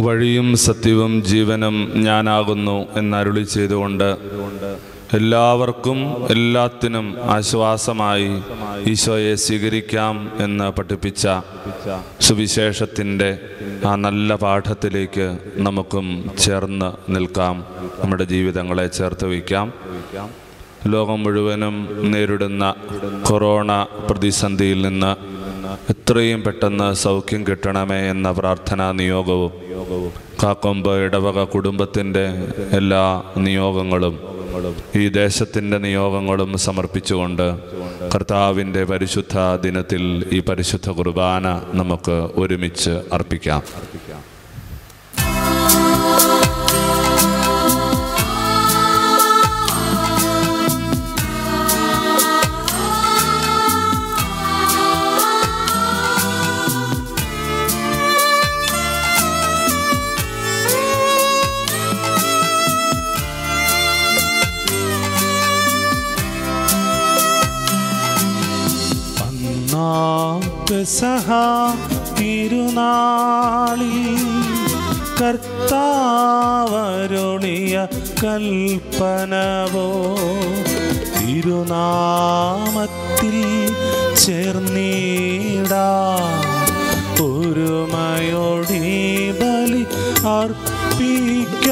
വഴിയും സത്യവും ജീവനും ഞാനാകുന്നു എന്നരുളി ചെയ്തുകൊണ്ട് എല്ലാവർക്കും എല്ലാത്തിനും ആശ്വാസമായി ഈശോയെ സ്വീകരിക്കാം എന്ന് പഠിപ്പിച്ച സുവിശേഷത്തിന്റെ ആ നല്ല പാഠത്തിലേക്ക് നമുക്കും ചേർന്ന് നിൽക്കാം. നമ്മുടെ ജീവിതങ്ങളെ ചേർത്ത് വയ്ക്കാം. ലോകം മുഴുവനും നേരിടുന്ന കൊറോണ പ്രതിസന്ധിയിൽ നിന്ന് എത്രയും പെട്ടെന്ന് സൗഖ്യം കിട്ടണമേ എന്ന പ്രാർത്ഥനാ നിയോഗവും കാക്കൊമ്പ് ഇടവക കുടുംബത്തിന്റെ എല്ലാ നിയോഗങ്ങളും ഈ ദേശത്തിന്റെ നിയോഗങ്ങളും സമർപ്പിച്ചുകൊണ്ട് കർത്താവിന്റെ പരിശുദ്ധ ദിനത്തിൽ ഈ പരിശുദ്ധ കുർബാന നമുക്ക് ഒരുമിച്ച് അർപ്പിക്കാം. പെസഹ തിരുനാളിൽ കർത്താവരുളിയ കൽപ്പനവോ തിരുനാമത്തിൽ ചേർന്നീടാ ഒരുമയോടി ബലി അർപ്പിക്കാം.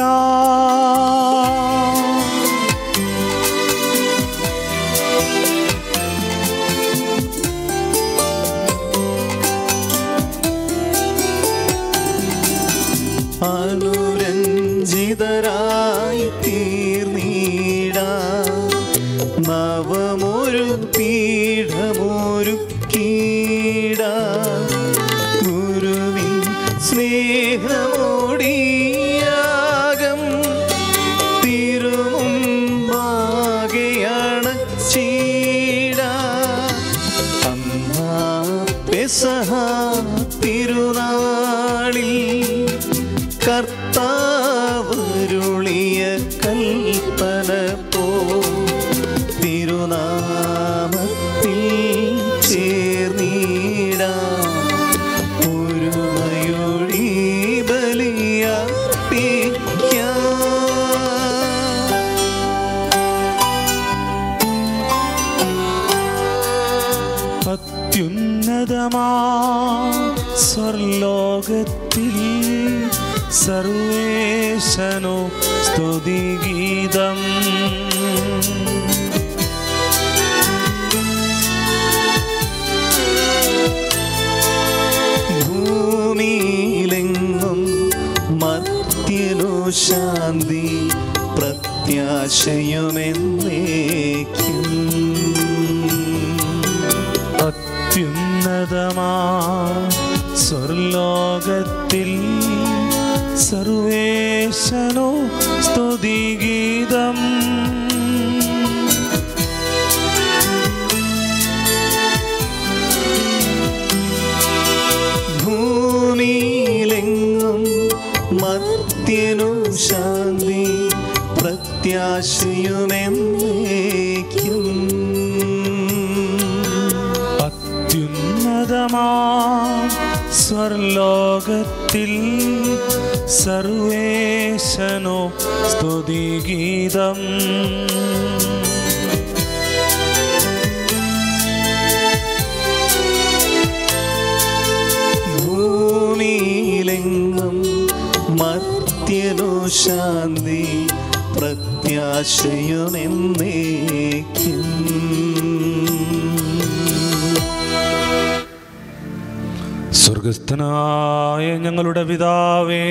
സർവേശനോ സ്തുതിഗീതം ഭൂമിയിലെങ്ങും മർത്യനു ശാന്തി പ്രത്യാശയുമെന്നേക്കും. അത്യുന്നതമാ സ്വർലോകത്തിൽ സർവേശനോ സ്തുതിഗീതം. ഭൂമിയിലെങ്ങും മത്യനു ശാന്തി പ്രത്യാശയുമെന്നേക്കും. സ്വർഗസ്ഥനായ ഞങ്ങളുടെ പിതാവേ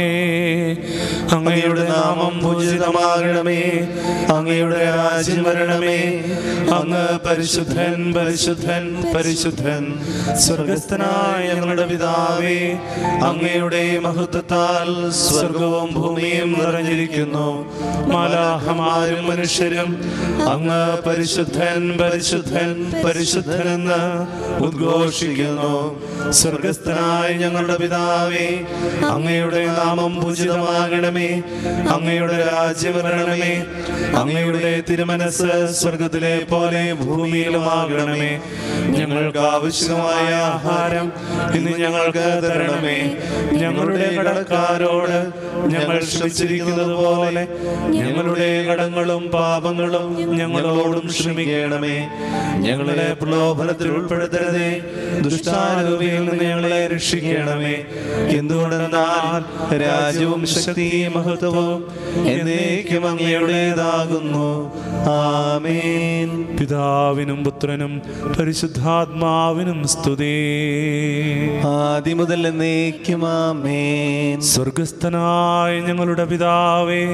അങ്ങയുടെ നാമം പൂജിതമാകണമേ അങ്ങയുടെ രാജ്യം വരണമേ. അങ്ങ് പരിശുദ്ധൻ പരിശുദ്ധൻ പരിശുദ്ധൻ സ്വർഗസ്ഥനായ ഞങ്ങളുടെ പിതാവേ അങ്ങയുടെ മഹത്വത്താൽ സ്വർഗവും ഭൂമിയും നിറഞ്ഞിരിക്കുന്നു. മാലാഹമാരും മനുഷ്യരും അങ്ങ് പരിശുദ്ധൻ പരിശുദ്ധൻ പരിശുദ്ധൻ എന്ന് ഉദ്ഘോഷിക്കുന്നു. സ്വർഗസ്ഥനായ സ്വർഗസ്ഥനായ ഞങ്ങളുടെ പിതാവേ അങ്ങയുടെ നാമം പൂജിതമാകണമേ അങ്ങയുടെ രാജ്യം വരണമേ അങ്ങയുടെ തിരുമനസ് സ്വർഗത്തിലെ പോലെ ഭൂമിയിലുമാകണമേ. ഞങ്ങൾക്ക് ആവശ്യമായ ആഹാരം ഇന്ന് ഞങ്ങൾക്ക് തരണമേ. ഞങ്ങളുടെ കടക്കാരോട് ഞങ്ങൾ ക്ഷമിച്ചിരിക്കുന്നത് പോലെ ഞങ്ങളുടെ കടങ്ങളും പാപങ്ങളും ഞങ്ങളോടും ക്ഷമിക്കണമേ. ഞങ്ങളെ പ്രലോഭനത്തിൽ ഉൾപ്പെടുത്തരുതേ. ദുഷ്ടാരൂപിയിൽ നിന്ന് ഞങ്ങളെ രക്ഷിക്കണമേ. എന്തുകൊണ്ടെന്നാൽ രാജ്യവും ശക്തിയും മഹത്വവും എന്നേക്കും അങ്ങയുടേതാകുന്നു. ആമേൻ. പിതാവിനും പുത്രനും പരിശുദ്ധാത്മാവിനും സ്തുതി. ആദ്യമുതൽ എന്നേക്കും ആമേൻ. സ്വർഗസ്ഥനായ ഞങ്ങളുടെ പിതാവേ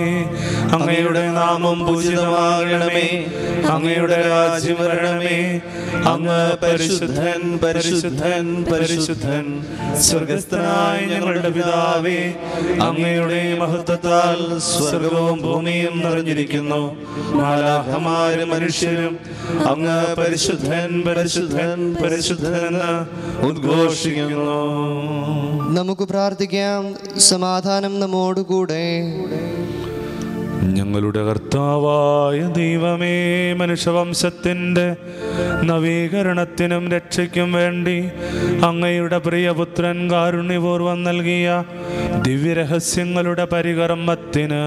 അങ്ങയുടെ നാമം പൂജിതമാകണമേ. അങ്ങയുടെ രാജ്യം വരണമേ. അങ്ങ് പരിശുദ്ധൻ പരിശുദ്ധൻ പരിശുദ്ധൻ. സ്വർഗസ്ഥനായ ഞങ്ങളുടെ പിതാവേ അങ്ങയുടെ മഹത്വത്താൽ സ്വർഗവും ഭൂമിയും നിറഞ്ഞിരിക്കുന്നു. മാലാഹമാരും മനുഷ്യരും അങ്ങ് പരിശുദ്ധൻ പരിശുദ്ധൻ പരിശുദ്ധൻ ഉദ്ഘോഷിക്കുന്നു. നമുക്ക് പ്രാർത്ഥിക്കാം. സമാധാനം നമ്മോടുകൂടെ. ഞങ്ങളുടെ കർത്താവായ ദൈവമേ മനുഷ്യവംശത്തിന്റെ നവീകരണത്തിനും രക്ഷയ്ക്കും വേണ്ടി അങ്ങയുടെ പ്രിയപുത്രൻ കാരുണ്യപൂർവം നൽകിയ ദിവ്യരഹസ്യങ്ങളുടെ പരികർമ്മത്തിന്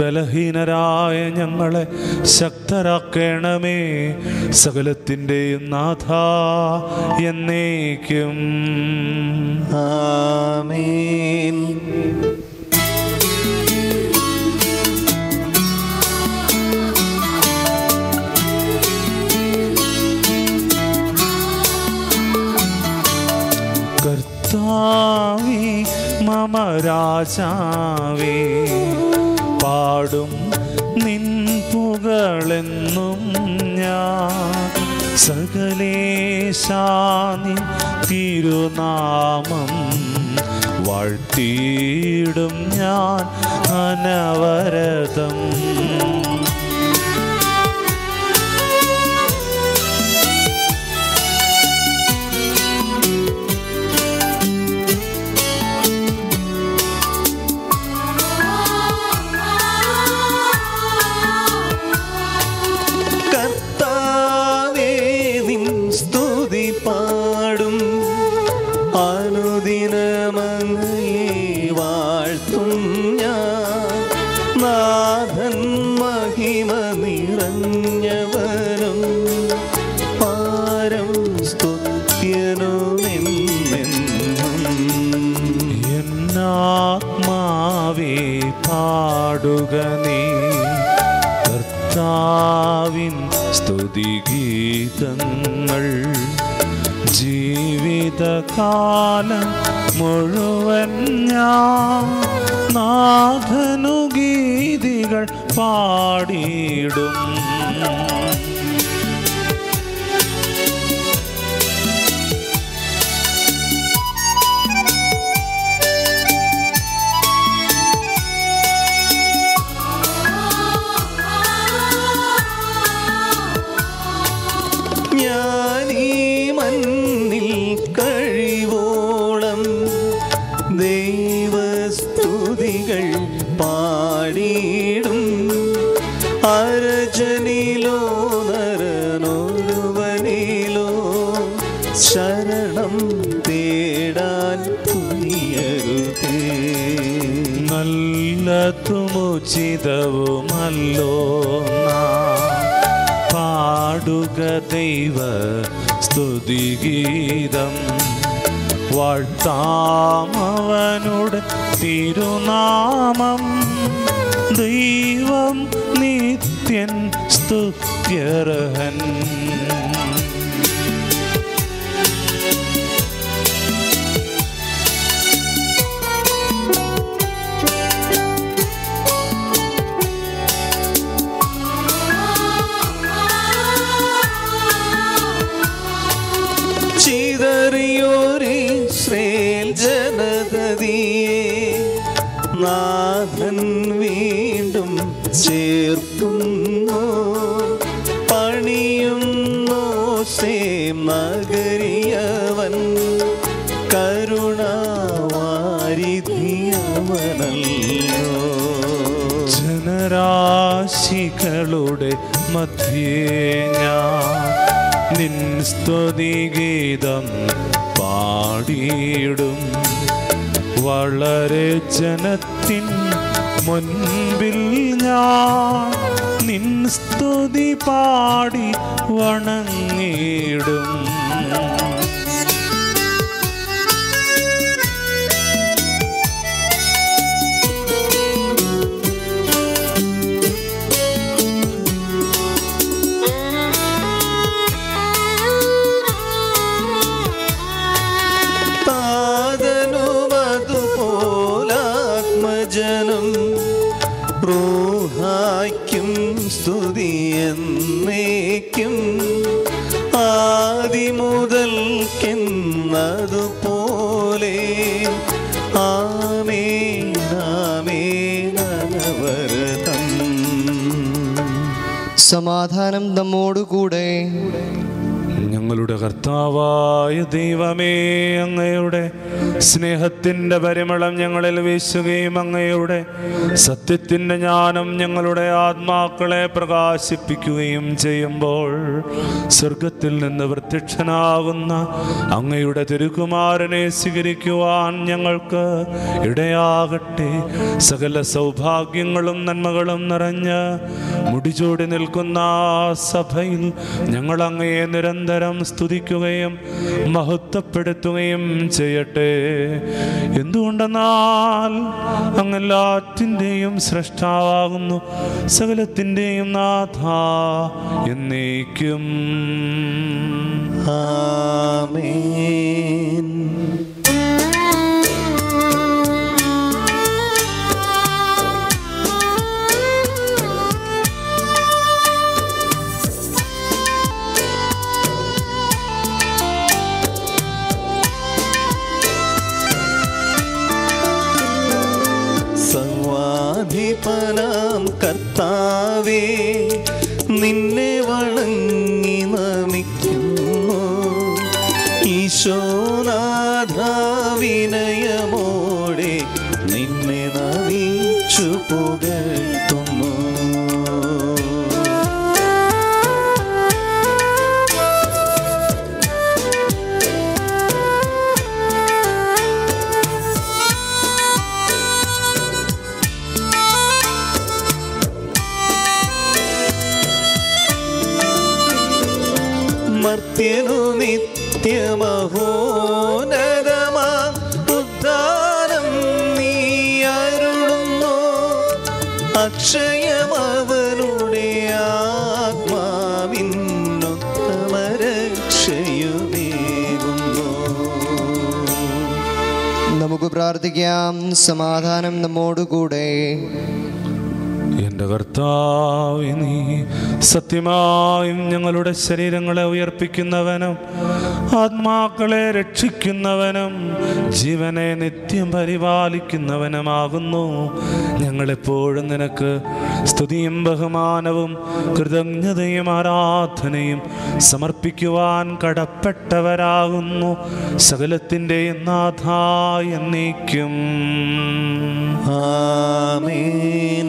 ബലഹീനരായ ഞങ്ങളെ ശക്തരാക്കേണമേ. സകലത്തിന്റെയും നാഥ എന്നേക്കും. ആമേൻ. കർത്താവേ മമ രാജാവേ. പാടും നിൻ പുകളെന്നും ഞാൻ. സകലേശാനി തിരുനാമം വാഴ്ത്തിയിടും ഞാൻ അനവരതം. സ്തുതിഗീതങ്ങൾ ജീവിതകാലം മുഴുവൻ ഞാൻ നാഥനു ഗീതികൾ പാടിയിടും. ദൈവ സ്തുതിഗീതം വാഴ്ത്താമവനുടെ തിരുനാമം. ദൈവം നിത്യൻ സ്തുത്യർഹൻ. ഞാൻ നിൻ പാടിയിടും. വളരെ ജനത്തിൻ മുൻപിൽ ഞാൻ നിൻ സ്തുതി പാടി വണങ്ങിയിടും. സ്നേഹത്തിന്റെ പരിമളം ഞങ്ങളിൽ വീശുകയും അങ്ങയുടെ സത്യത്തിന്റെ ജ്ഞാനം ഞങ്ങളുടെ ആത്മാക്കളെ പ്രകാശിപ്പിക്കുകയും ചെയ്യുമ്പോൾ സ്വർഗത്തിൽ നിന്ന് പ്രത്യക്ഷനാകുന്ന അങ്ങയുടെ തിരുകുമാരനെ സ്വീകരിക്കുവാൻ ഞങ്ങൾക്ക് ഇടയാകട്ടെ. സകല സൗഭാഗ്യങ്ങളും നന്മകളും നിറഞ്ഞ് മുടിചൂടി നിൽക്കുന്ന സഭയിൽ ഞങ്ങൾ അങ്ങയെ നിരന്തരം സ്തുതിക്കുകയും മഹത്വപ്പെടുത്തുകയും ചെയ്യട്ടെ. എന്തുകൊണ്ടെന്നാൽ അങ്ങെല്ലാറ്റിന്റെയും സൃഷ്ടാവാകുന്നു സകലത്തിന്റെയും നാഥ എന്നേക്കും. ആമേൻ. കർത്താവേ നിന്നെ വണങ്ങി നമിക്കുന്നു. ഈശോനാഥ വിനയമോടെ നിന്നെ നമിച്ചു സമാധാനം നമ്മോടുകൂടെ. എന്റെ കർത്താവ് നീ സത്യമായും ഞങ്ങളുടെ ശരീരങ്ങളെ ഉയർപ്പിക്കുന്നവനും ആത്മാക്കളെ രക്ഷിക്കുന്നവനും ജീവനെ നിത്യം പരിപാലിക്കുന്നവനുമാകുന്നു. ഞങ്ങളെപ്പോഴും നിനക്ക് സ്തുതിയും ബഹുമാനവും കൃതജ്ഞതയും ആരാധനയും സമർപ്പിക്കുവാൻ കടപ്പെട്ടവരാകുന്നു. സകലത്തിന്റെയും നാഥായ നീക്കും ആമേൻ.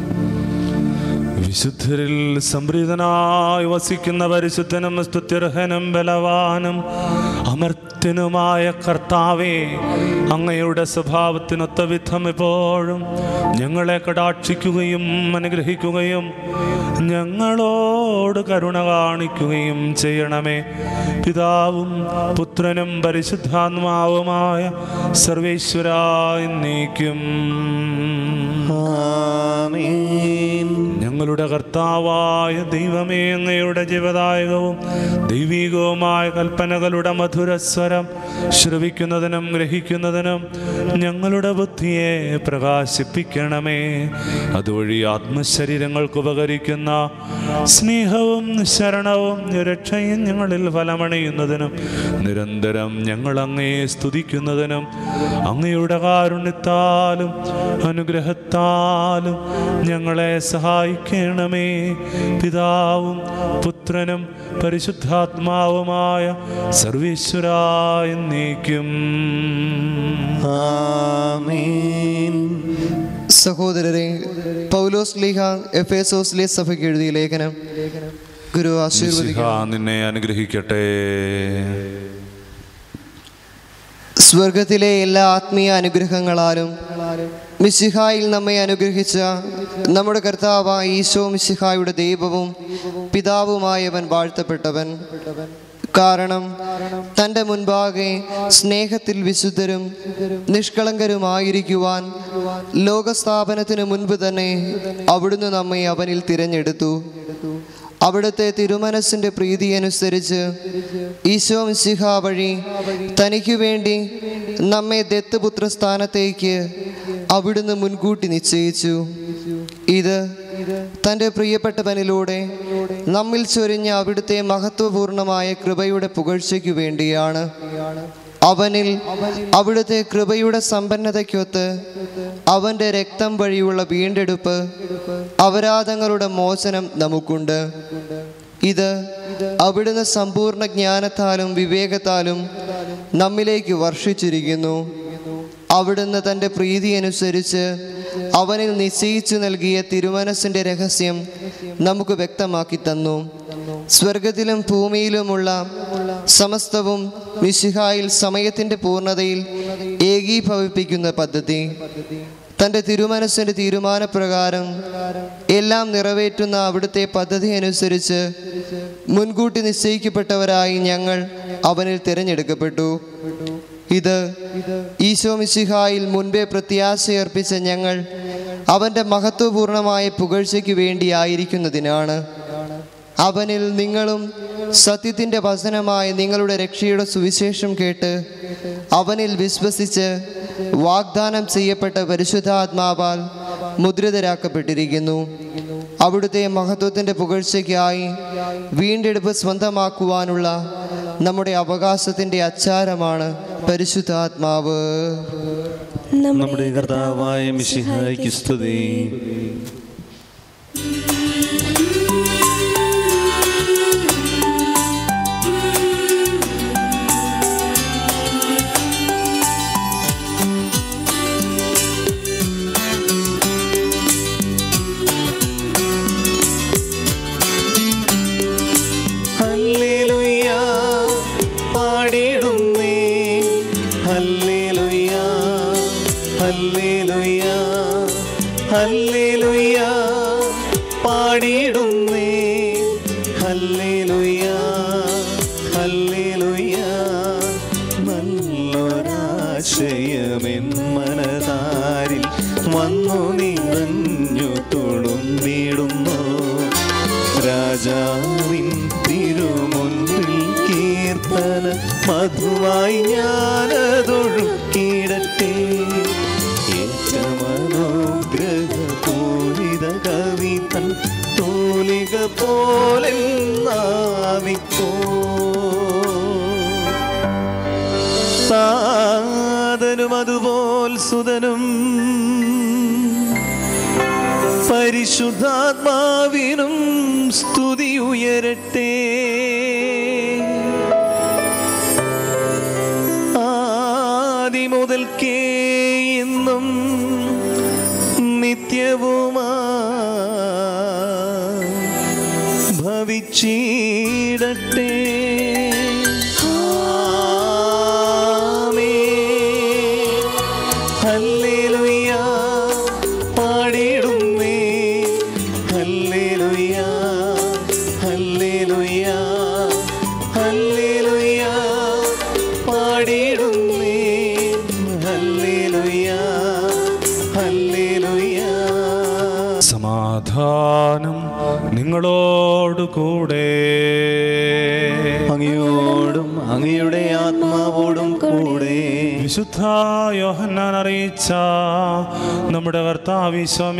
വിശുദ്ധരിൽ സംപ്രീതനായി വസിക്കുന്ന പരിശുദ്ധനും സ്തുത്യർഹനും ബലവാനും അമർത്യനുമായ കർത്താവേ അങ്ങയുടെ സ്വഭാവത്തിനൊത്ത വിധം എപ്പോഴും ഞങ്ങളെ കടാക്ഷിക്കുകയും അനുഗ്രഹിക്കുകയും ഞങ്ങളോട് കരുണ കാണിക്കുകയും ചെയ്യണമേ. പിതാവും പുത്രനും പരിശുദ്ധാത്മാവുമായ സർവേശ്വരായി നീക്കും. ആമേൻ. ഞങ്ങളുടെ കർത്താവായ ദൈവമേ അങ്ങയുടെ ജീവദായകവും ദൈവികവുമായ കൽപ്പനകളുടെ മധുരസ്വരം ശ്രവിക്കുന്നതിനും ഗ്രഹിക്കുന്നതിനും ഞങ്ങളുടെ ബുദ്ധിയെ പ്രകാശിപ്പിക്കണമേ. അതുവഴി ആത്മശരീരങ്ങൾക്ക് ഉപകരിക്കുന്ന സ്നേഹവും ശരണവും രക്ഷയും ഞങ്ങളിൽ ഫലമണിയുന്നതിനും നിരന്തരം ഞങ്ങൾ അങ്ങയെ സ്തുതിക്കുന്നതിനും അങ്ങയുടെ കാരുണ്യത്താലും അനുഗ്രഹത്താലും ഞങ്ങളെ സഹായിക്കണമേ പിതാവും പുത്രനും പരിശുദ്ധാത്മാവുമായ സർവീശ്വരായി നീക്കും ആമേൻ. സഹോദരരെ പൗലോസ് ലീഹ എഫേസോസിലെ സഭയ്ക്ക് എഴുതിയ ലേഖനം ഗുരു ആശീർവദിക്ക. നിന്നെ അനുഗ്രഹിക്കട്ടെ. സ്വർഗത്തിലെ എല്ലാ ആത്മീയ അനുഗ്രഹങ്ങളാലും മിശിഹായിൽ നമ്മെ അനുഗ്രഹിച്ച നമ്മുടെ കർത്താവായ ഈശോ മിശിഹായുടെ ദൈവവും പിതാവുമായവൻ വാഴ്ത്തപ്പെട്ടവൻ. കാരണം തന്റെ മുൻപാകെ സ്നേഹത്തിൽ വിശുദ്ധരും നിഷ്കളങ്കരുമായിരിക്കുവാൻ ലോകസ്ഥാപനത്തിന് മുൻപ് തന്നെ അവിടുന്ന് നമ്മെ അവനിൽ തിരഞ്ഞെടുത്തു. അവിടുത്തെ തിരുമനസിന്റെ പ്രീതി അനുസരിച്ച് ഈശോ മിശിഹ വഴി തനിക്കു വേണ്ടി നമ്മെ ദത്തുപുത്ര അവിടുന്ന് മുൻകൂട്ടി നിശ്ചയിച്ചു. ഇത് തന്റെ പ്രിയപ്പെട്ടവനിലൂടെ നമ്മിൽ ചൊരിഞ്ഞ അവിടുത്തെ മഹത്വപൂർണമായ കൃപയുടെ പുകഴ്ചയ്ക്കു വേണ്ടിയാണ്. അവനിൽ അവിടുത്തെ കൃപയുടെ സമ്പന്നതയ്ക്കൊത്ത് അവന്റെ രക്തം വഴിയുള്ള വീണ്ടെടുപ്പ് അപരാധങ്ങളുടെ മോചനം നമുക്കുണ്ട്. ഇത് അവിടുന്ന് സമ്പൂർണ ജ്ഞാനത്താലും വിവേകത്താലും നമ്മിലേക്ക് വർഷിച്ചിരിക്കുന്നു. അവിടുന്ന് തന്റെ പ്രീതി അനുസരിച്ച് അവനിൽ നിശ്ചയിച്ചു നൽകിയ തിരുമനസിന്റെ രഹസ്യം നമുക്ക് വ്യക്തമാക്കി തന്നു. സ്വർഗത്തിലും ഭൂമിയിലുമുള്ള സമസ്തവും മിശിഹായിൽ സമയത്തിന്റെ പൂർണതയിൽ ഏകീഭവിപ്പിക്കുന്ന പദ്ധതി. തന്റെ തിരുമനസ്സിന്റെ തീരുമാനപ്രകാരം എല്ലാം നിറവേറ്റുന്ന അവിടുത്തെ പദ്ധതി അനുസരിച്ച് മുൻകൂട്ടി നിശ്ചയിക്കപ്പെട്ടവരായി ഞങ്ങൾ അവനിൽ തിരഞ്ഞെടുക്കപ്പെട്ടു. ഇത് ഈശോ മിശിഹായിൽ മുൻപേ പ്രത്യാശയർപ്പിച്ച ഞങ്ങൾ അവന്റെ മഹത്വപൂർണമായ പുകഴ്ചയ്ക്ക് വേണ്ടിയായിരിക്കുന്നതിനാണ്. അവനിൽ നിങ്ങളും സത്യത്തിന്റെ വസനമായ നിങ്ങളുടെ രക്ഷയുടെ സുവിശേഷം കേട്ട് അവനിൽ വിശ്വസിച്ച് വാഗ്ദാനം ചെയ്യപ്പെട്ട പരിശുദ്ധാത്മാവാൽ മുദ്രിതരാക്കപ്പെട്ടിരിക്കുന്നു. അവിടുത്തെ മഹത്വത്തിന്റെ പുകഴ്ചയ്ക്കായി വീണ്ടെടുപ്പ് സ്വന്തമാക്കുവാനുള്ള നമ്മുടെ അവകാശത്തിന്റെ അച്ചാരമാണ് പരിശുദ്ധാത്മാവ്. നമ്മുടെ കർത്താവായ മിശിഹായ്ക്ക് സ്തുതി.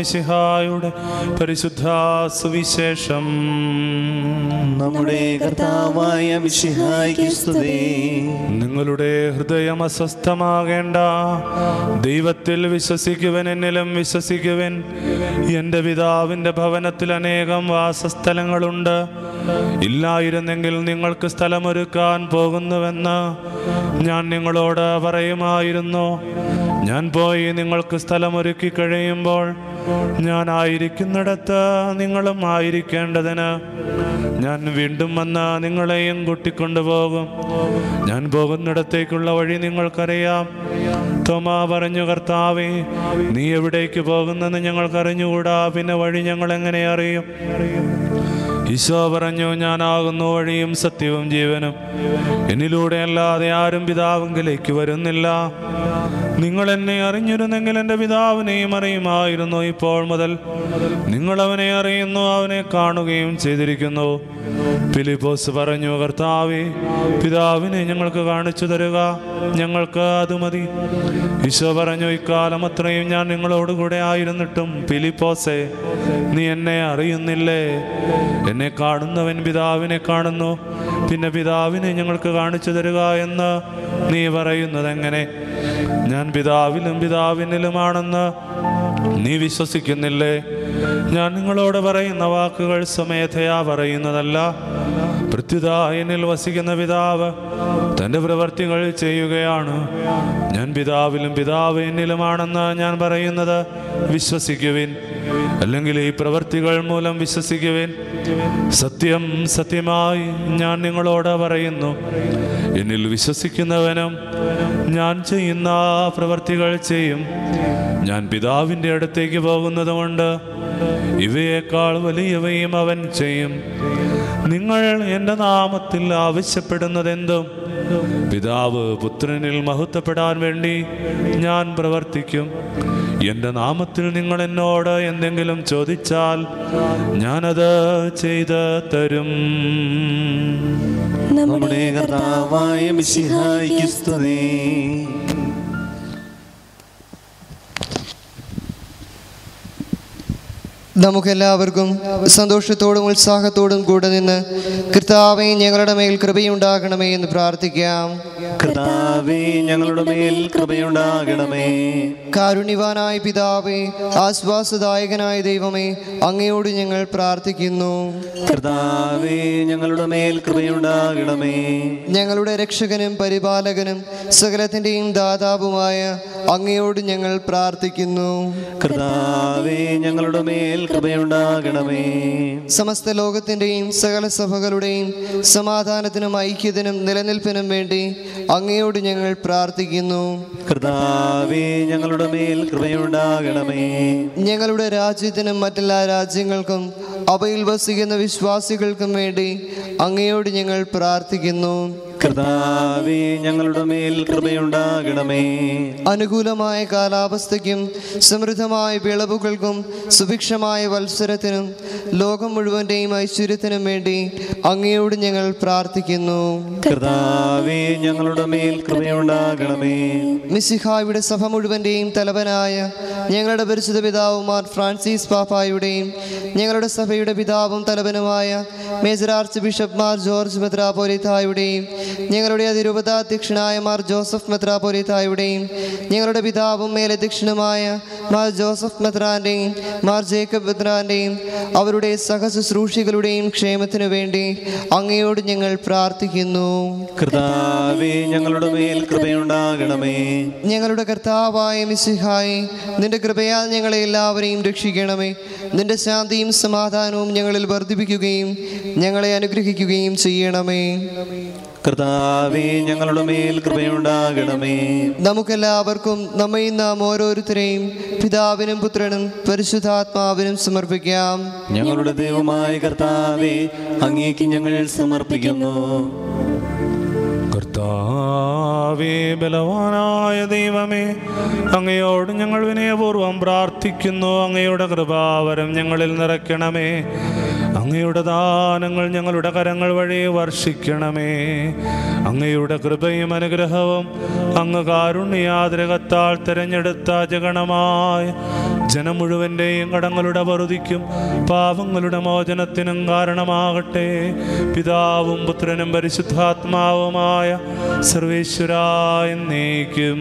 സ്വാമിസിഹായുടെ പരിശുദ്ധ സുവിശേഷം നമ്മുടെ കർത്താവായ മിശിഹായ്ക്ക് സ്തുതി. നിങ്ങളുടെ ഹൃദയം അസ്വസ്ഥമാകേണ്ട. ദൈവത്തിൽ വിശ്വസിക്കുവൻ എന്നിലും വിശ്വസിക്കുവൻ. എന്റെ പിതാവിന്റെ ഭവനത്തിൽ അനേകം വാസസ്ഥലങ്ങളുണ്ട്. ഇല്ലായിരുന്നെങ്കിൽ നിങ്ങൾക്ക് സ്ഥലമൊരുക്കാൻ പോകുന്നുവെന്ന് ഞാൻ നിങ്ങളോട് പറയുമായിരുന്നു. ഞാൻ പോയി നിങ്ങൾക്ക് സ്ഥലമൊരുക്കി കഴിയുമ്പോൾ ഞാൻ ആയിരിക്കുന്നിടത്ത് നിങ്ങളും ആയിരിക്കേണ്ടതിന്. ഞാൻ വീണ്ടും വന്ന് നിങ്ങളെയും കൂട്ടിക്കൊണ്ടുപോകും. ഞാൻ പോകുന്നിടത്തേക്കുള്ള വഴി നിങ്ങൾക്കറിയാം. തോമാ പറഞ്ഞു കർത്താവേ നീ എവിടേക്ക് പോകുന്നെന്ന് ഞങ്ങൾക്കറിഞ്ഞുകൂടാ. പിന്നെ വഴി ഞങ്ങൾ എങ്ങനെ അറിയും? ഈശോ പറഞ്ഞു ഞാനാകുന്നു വഴിയും സത്യവും ജീവനും. എന്നിലൂടെ അല്ലാതെ ആരും പിതാവെങ്കിലേക്ക് വരുന്നില്ല. നിങ്ങൾ എന്നെ അറിഞ്ഞിരുന്നെങ്കിൽ എന്റെ പിതാവിനെയും അറിയുമായിരുന്നു. ഇപ്പോൾ മുതൽ നിങ്ങൾ അവനെ അറിയുന്നു അവനെ കാണുകയും ചെയ്തിരിക്കുന്നു. ഫിലിപ്പോസ് പറഞ്ഞു കർത്താവെ പിതാവിനെ ഞങ്ങൾക്ക് കാണിച്ചു തരുക. ഞങ്ങൾക്ക് അത് മതി. ഈശോ പറഞ്ഞു ഇക്കാലം അത്രയും ഞാൻ നിങ്ങളോടുകൂടെ ആയിരുന്നിട്ടും ഫിലിപ്പോസെ നീ എന്നെ അറിയുന്നില്ലേ? എന്നെ കാണുന്നവൻ പിതാവിനെ കാണുന്നു. പിന്നെ പിതാവിനെ ഞങ്ങൾക്ക് കാണിച്ചു തരുക എന്ന് നീ പറയുന്നത് എങ്ങനെ ഞാൻ പിതാവിലും പിതാവിനിലുമാണെന്ന് നീ വിശ്വസിക്കുന്നില്ലേ? ഞാൻ നിങ്ങളോട് പറയുന്ന വാക്കുകൾ സ്വമേധയാ പറയുന്നതല്ല. പൃഥ്വിതായനിൽ വസിക്കുന്ന പിതാവ് തന്റെ പ്രവർത്തികൾ ചെയ്യുകയാണ്. ഞാൻ പിതാവിലും പിതാവ് എന്നിലുമാണെന്ന് ഞാൻ പറയുന്നത് വിശ്വസിക്കുവിൻ. അല്ലെങ്കിൽ ഈ പ്രവൃത്തികൾ മൂലം വിശ്വസിക്കുവേൻ. സത്യം സത്യമായി ഞാൻ നിങ്ങളോട് പറയുന്നു. എന്നിൽ വിശ്വസിക്കുന്നവനും ഞാൻ ചെയ്യുന്ന പ്രവൃത്തികൾ ചെയ്യും. ഞാൻ പിതാവിന്റെ അടുത്തേക്ക് പോകുന്നത് കൊണ്ട് ഇവയേക്കാൾ വലിയവയും അവൻ ചെയ്യും. നിങ്ങൾ എന്റെ നാമത്തിൽ ആവശ്യപ്പെടുന്നതെന്തും പിതാവ് പുത്രനിൽ മഹത്വപ്പെടാൻ വേണ്ടി ഞാൻ പ്രവർത്തിക്കും. എന്റെ നാമത്തിൽ നിങ്ങൾ എന്നോട് എന്തെങ്കിലും ചോദിച്ചാൽ ഞാനത് ചെയ്ത് തരും. നമ്മുടെ കർത്താവായ മിശിഹായ്ക്ക് സ്തുതി. നമുക്കെല്ലാവർക്കും സന്തോഷത്തോടും ഉത്സാഹത്തോടും കൂടെ നിന്ന് കർത്താവെ ഞങ്ങളുടെ മേൽ കൃപയുണ്ടാകണമേ എന്ന് പ്രാർത്ഥിക്കാം. കൃതാവേ ഞങ്ങളുടെ മേൽ കൃപയുണ്ടാകണമേ. കാരുണ്യവാനായ പിതാവേ ആശ്വാസദായകനായ ദൈവമേ അങ്ങയോട് ഞങ്ങൾ പ്രാർത്ഥിക്കുന്നു. കർത്താവേ ഞങ്ങളുടെ മേൽ കൃപയുണ്ടാകണമേ. ഞങ്ങളുടെ രക്ഷകനും പരിപാലകനും സകലത്തിന്റെയും ദാതാവുമായ അങ്ങയോട് ഞങ്ങൾ പ്രാർത്ഥിക്കുന്നു. കർത്താവേ ഞങ്ങളുടെ മേൽ കൃപയുണ്ടാകണമേ. സമസ്ത ലോകത്തിന്റെയും സകല സഭകളുടെയും സമാധാനത്തിനും ഐക്യത്തിനും നിലനിൽപ്പിനും വേണ്ടി അങ്ങയോട് ഞങ്ങൾ പ്രാർത്ഥിക്കുന്നു. കർത്താവേ ഞങ്ങളുടെ മേൽ കൃപയുണ്ടാകണമേ. ഞങ്ങളുടെ രാജ്യത്തിനും മറ്റെല്ലാ രാജ്യങ്ങൾക്കും അവയിൽ വസിക്കുന്ന വിശ്വാസികൾക്കും വേണ്ടി അങ്ങയോട് ഞങ്ങൾ പ്രാർത്ഥിക്കുന്നു. കർത്താവേ ഞങ്ങളുടെ മേൽ കൃപയുണ്ടാകണമേ. അനുകൂലമായ കാലാവസ്ഥയ്ക്കും സമൃദ്ധമായ വിളവുകൾക്കും സുഭിക്ഷമായ വത്സരത്തിനും ലോകം മുഴുവന്റെയും ഐശ്വര്യത്തിനും വേണ്ടി അങ്ങയോട് ഞങ്ങൾ പ്രാർത്ഥിക്കുന്നു. കർത്താവേ ഞങ്ങളുടെ മേൽ കൃപയുണ്ടാകണമേ. മിസിഹായുടെ സഭ മുഴുവന്റെയും തലവനായ ഞങ്ങളുടെ പരിശുദ്ധ പിതാവുമാർ ഫ്രാൻസിസ് പാപ്പായുടെയും ഞങ്ങളുടെ സഭയുടെ പിതാവും തലവനുമായ major archbishop Mar George മെത്രാപോലിത്തായുടെയും ഞങ്ങളുടെ അതിരൂപതാധ്യക്ഷനായ മാർ ജോസഫ് മെത്രാപോലിത്തായുടെയും ഞങ്ങളുടെ പിതാവും മേലധ്യക്ഷനുമായ മാർ ജോസഫ് മെത്രാന്റെയും മാർ ജേക്കബ് മെത്രാന്റെയും അവരുടെ സഹശുശ്രൂഷികളുടെയും ക്ഷേമത്തിനു വേണ്ടി അങ്ങയോട് ഞങ്ങൾ പ്രാർത്ഥിക്കുന്നു. കർത്താവേ ഞങ്ങളുടെ മേൽ കൃപയുണ്ടാകണമേ. ഞങ്ങളുടെ കർത്താവായ മിസിഹായി നിന്റെ കൃപയാൽ ഞങ്ങളെ എല്ലാവരെയും രക്ഷിക്കണമേ. നിന്റെ ശാന്തിയും സമാധാനവും ഞങ്ങളിൽ വർദ്ധിപ്പിക്കുകയും ഞങ്ങളെ അനുഗ്രഹിക്കുകയും ചെയ്യണമേ. കർത്താവേ ഞങ്ങളുടെ മേൽ കൃപയുണ്ടാകണമേ. നമുക്കെല്ലാവർക്കും നമ്മയും നാം ഓരോരുത്തരെയും പിതാവിനും പുത്രനും പരിശുദ്ധാത്മാവിനും സമർപ്പിക്കാം. ഞങ്ങളുടെ ദൈവമായ കർത്താവേ അങ്ങേക്ക് ഞങ്ങൾ സമർപ്പിക്കുന്നു. കർത്താവേ ബലവാനായ ദൈവമേ അങ്ങയോട് ഞങ്ങൾ വിനയപൂർവം പ്രാർത്ഥിക്കുന്നു. അങ്ങയുടെ കൃപാവരം ഞങ്ങളിൽ നിറയ്ക്കണമേ. അങ്ങയുടെ ദാനങ്ങൾ ഞങ്ങളുടെ കരങ്ങൾ വഴി വർഷിക്കണമേ. അങ്ങയുടെ കൃപയും അനുഗ്രഹവും അങ്ങ് കാരുണ്യാതിരകത്താൽ തിരഞ്ഞെടുത്ത ജഗണമായ ജനം മുഴുവന്റെയും കടങ്ങളുടെ വറുതിക്കും പാപങ്ങളുടെ മോചനത്തിനും കാരണമാകട്ടെ. പിതാവും പുത്രനും പരിശുദ്ധാത്മാവുമായ സർവേശ്വരായ എന്നേക്കും.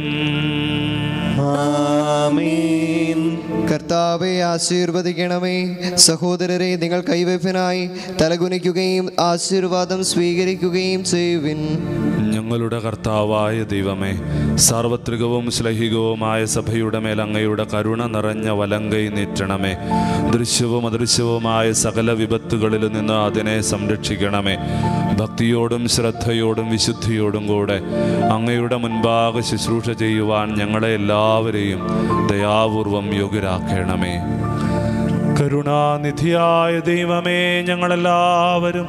ആമേൻ. കർത്താവെ ആശീർവദിക്കണമേ. സഹോദരരെ നിങ്ങൾ കൈവയ്പിനായി തലകുനിക്കുകയും ആശീർവാദം സ്വീകരിക്കുകയും ചെയ്യുവിൻ. ഞങ്ങളുടെ കർത്താവായ ദൈവമേ സാർവത്രികവും ശ്ലൈഹികവുമായ സഭയുടെ മേൽ അങ്ങയുടെ കരുണ നിറഞ്ഞ വലങ്കൈ നീറ്റണമേ ദൃശ്യവും അദൃശ്യവുമായ സകല വിപത്തുകളിൽ നിന്ന് അതിനെ സംരക്ഷിക്കണമേ. ഭക്തിയോടും ശ്രദ്ധയോടും വിശുദ്ധിയോടും കൂടെ അങ്ങയുടെ മുൻപാകെ ശുശ്രൂഷ ചെയ്യുവാൻ ഞങ്ങളെ എല്ലാവരെയും ദയാപൂർവം യോഗ്യരാക്കണമേ. കരുണാനിധിയായ ദൈവമേ ഞങ്ങളെല്ലാവരും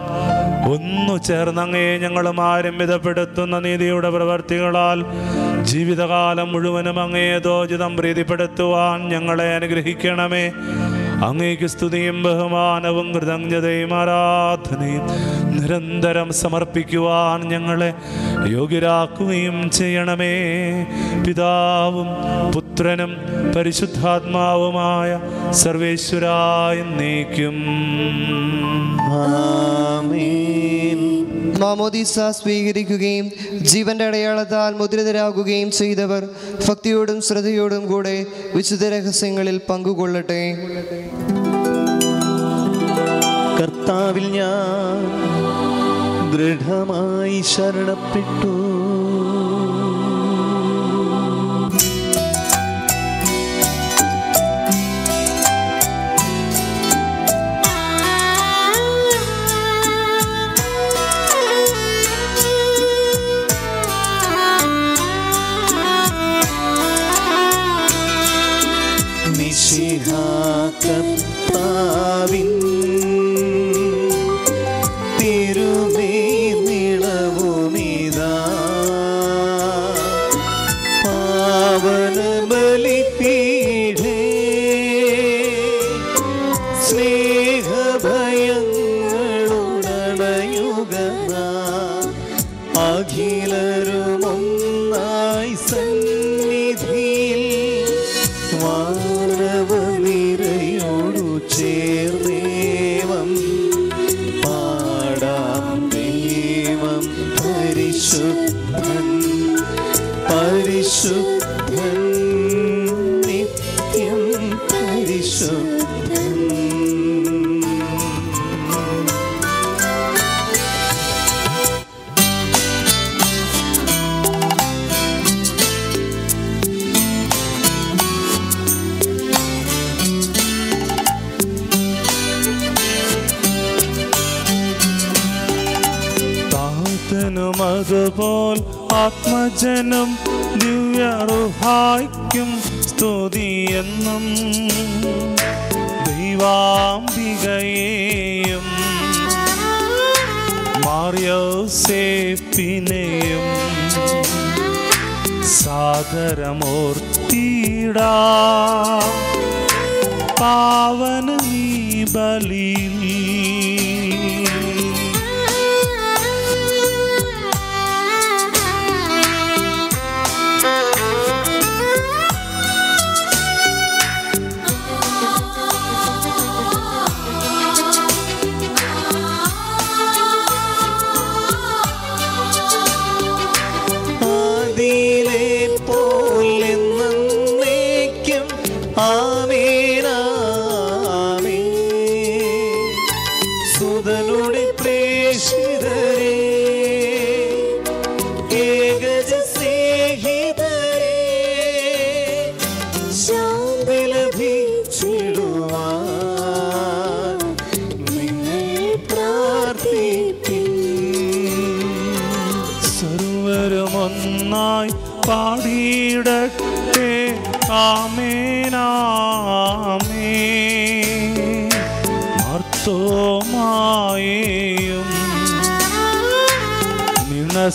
ഒന്നു ചേർന്നങ്ങേ ഞങ്ങളും ആരംഭിതപ്പെടുത്തുന്ന നീതിയുടെ പ്രവർത്തികളാൽ ജീവിതകാലം മുഴുവനും അങ്ങേ ദോചിതം പ്രീതിപ്പെടുത്തുവാൻ ഞങ്ങളെ അനുഗ്രഹിക്കണമേ. അങ്ങേക്ക് സ്തുതിയും ബഹുമാനവും കൃതജ്ഞതയും ആരാധനയും നിരന്തരം സമർപ്പിക്കുവാൻ ഞങ്ങളെ യോഗ്യരാക്കുകയും ചെയ്യണമേ. പിതാവും പുത്രനും പരിശുദ്ധാത്മാവുമായ സർവേശ്വരായും നീക്കും മാമോദീസ സ്വീകരിക്കുകയും ജീവന്റെ അടയാളത്താൽ മുദ്രിതരാകുകയും ചെയ്തവർ ഭക്തിയോടും ശ്രദ്ധയോടും കൂടെ വിശുദ്ധ രഹസ്യങ്ങളിൽ പങ്കുകൊള്ളട്ടെ. കർത്താവിൽ ഞാൻ ദൃഢമായി ശരണപ്പെട്ടു. ആത്മജനം ദിവ്യറുഹായ്ക്കും സ്തുതിയെന്നും ദൈവാംബികയെയും മാറിയോസേപ്പിനെയും സാദരമൂർത്തിടാ പാവന നീ ബലിയിൽ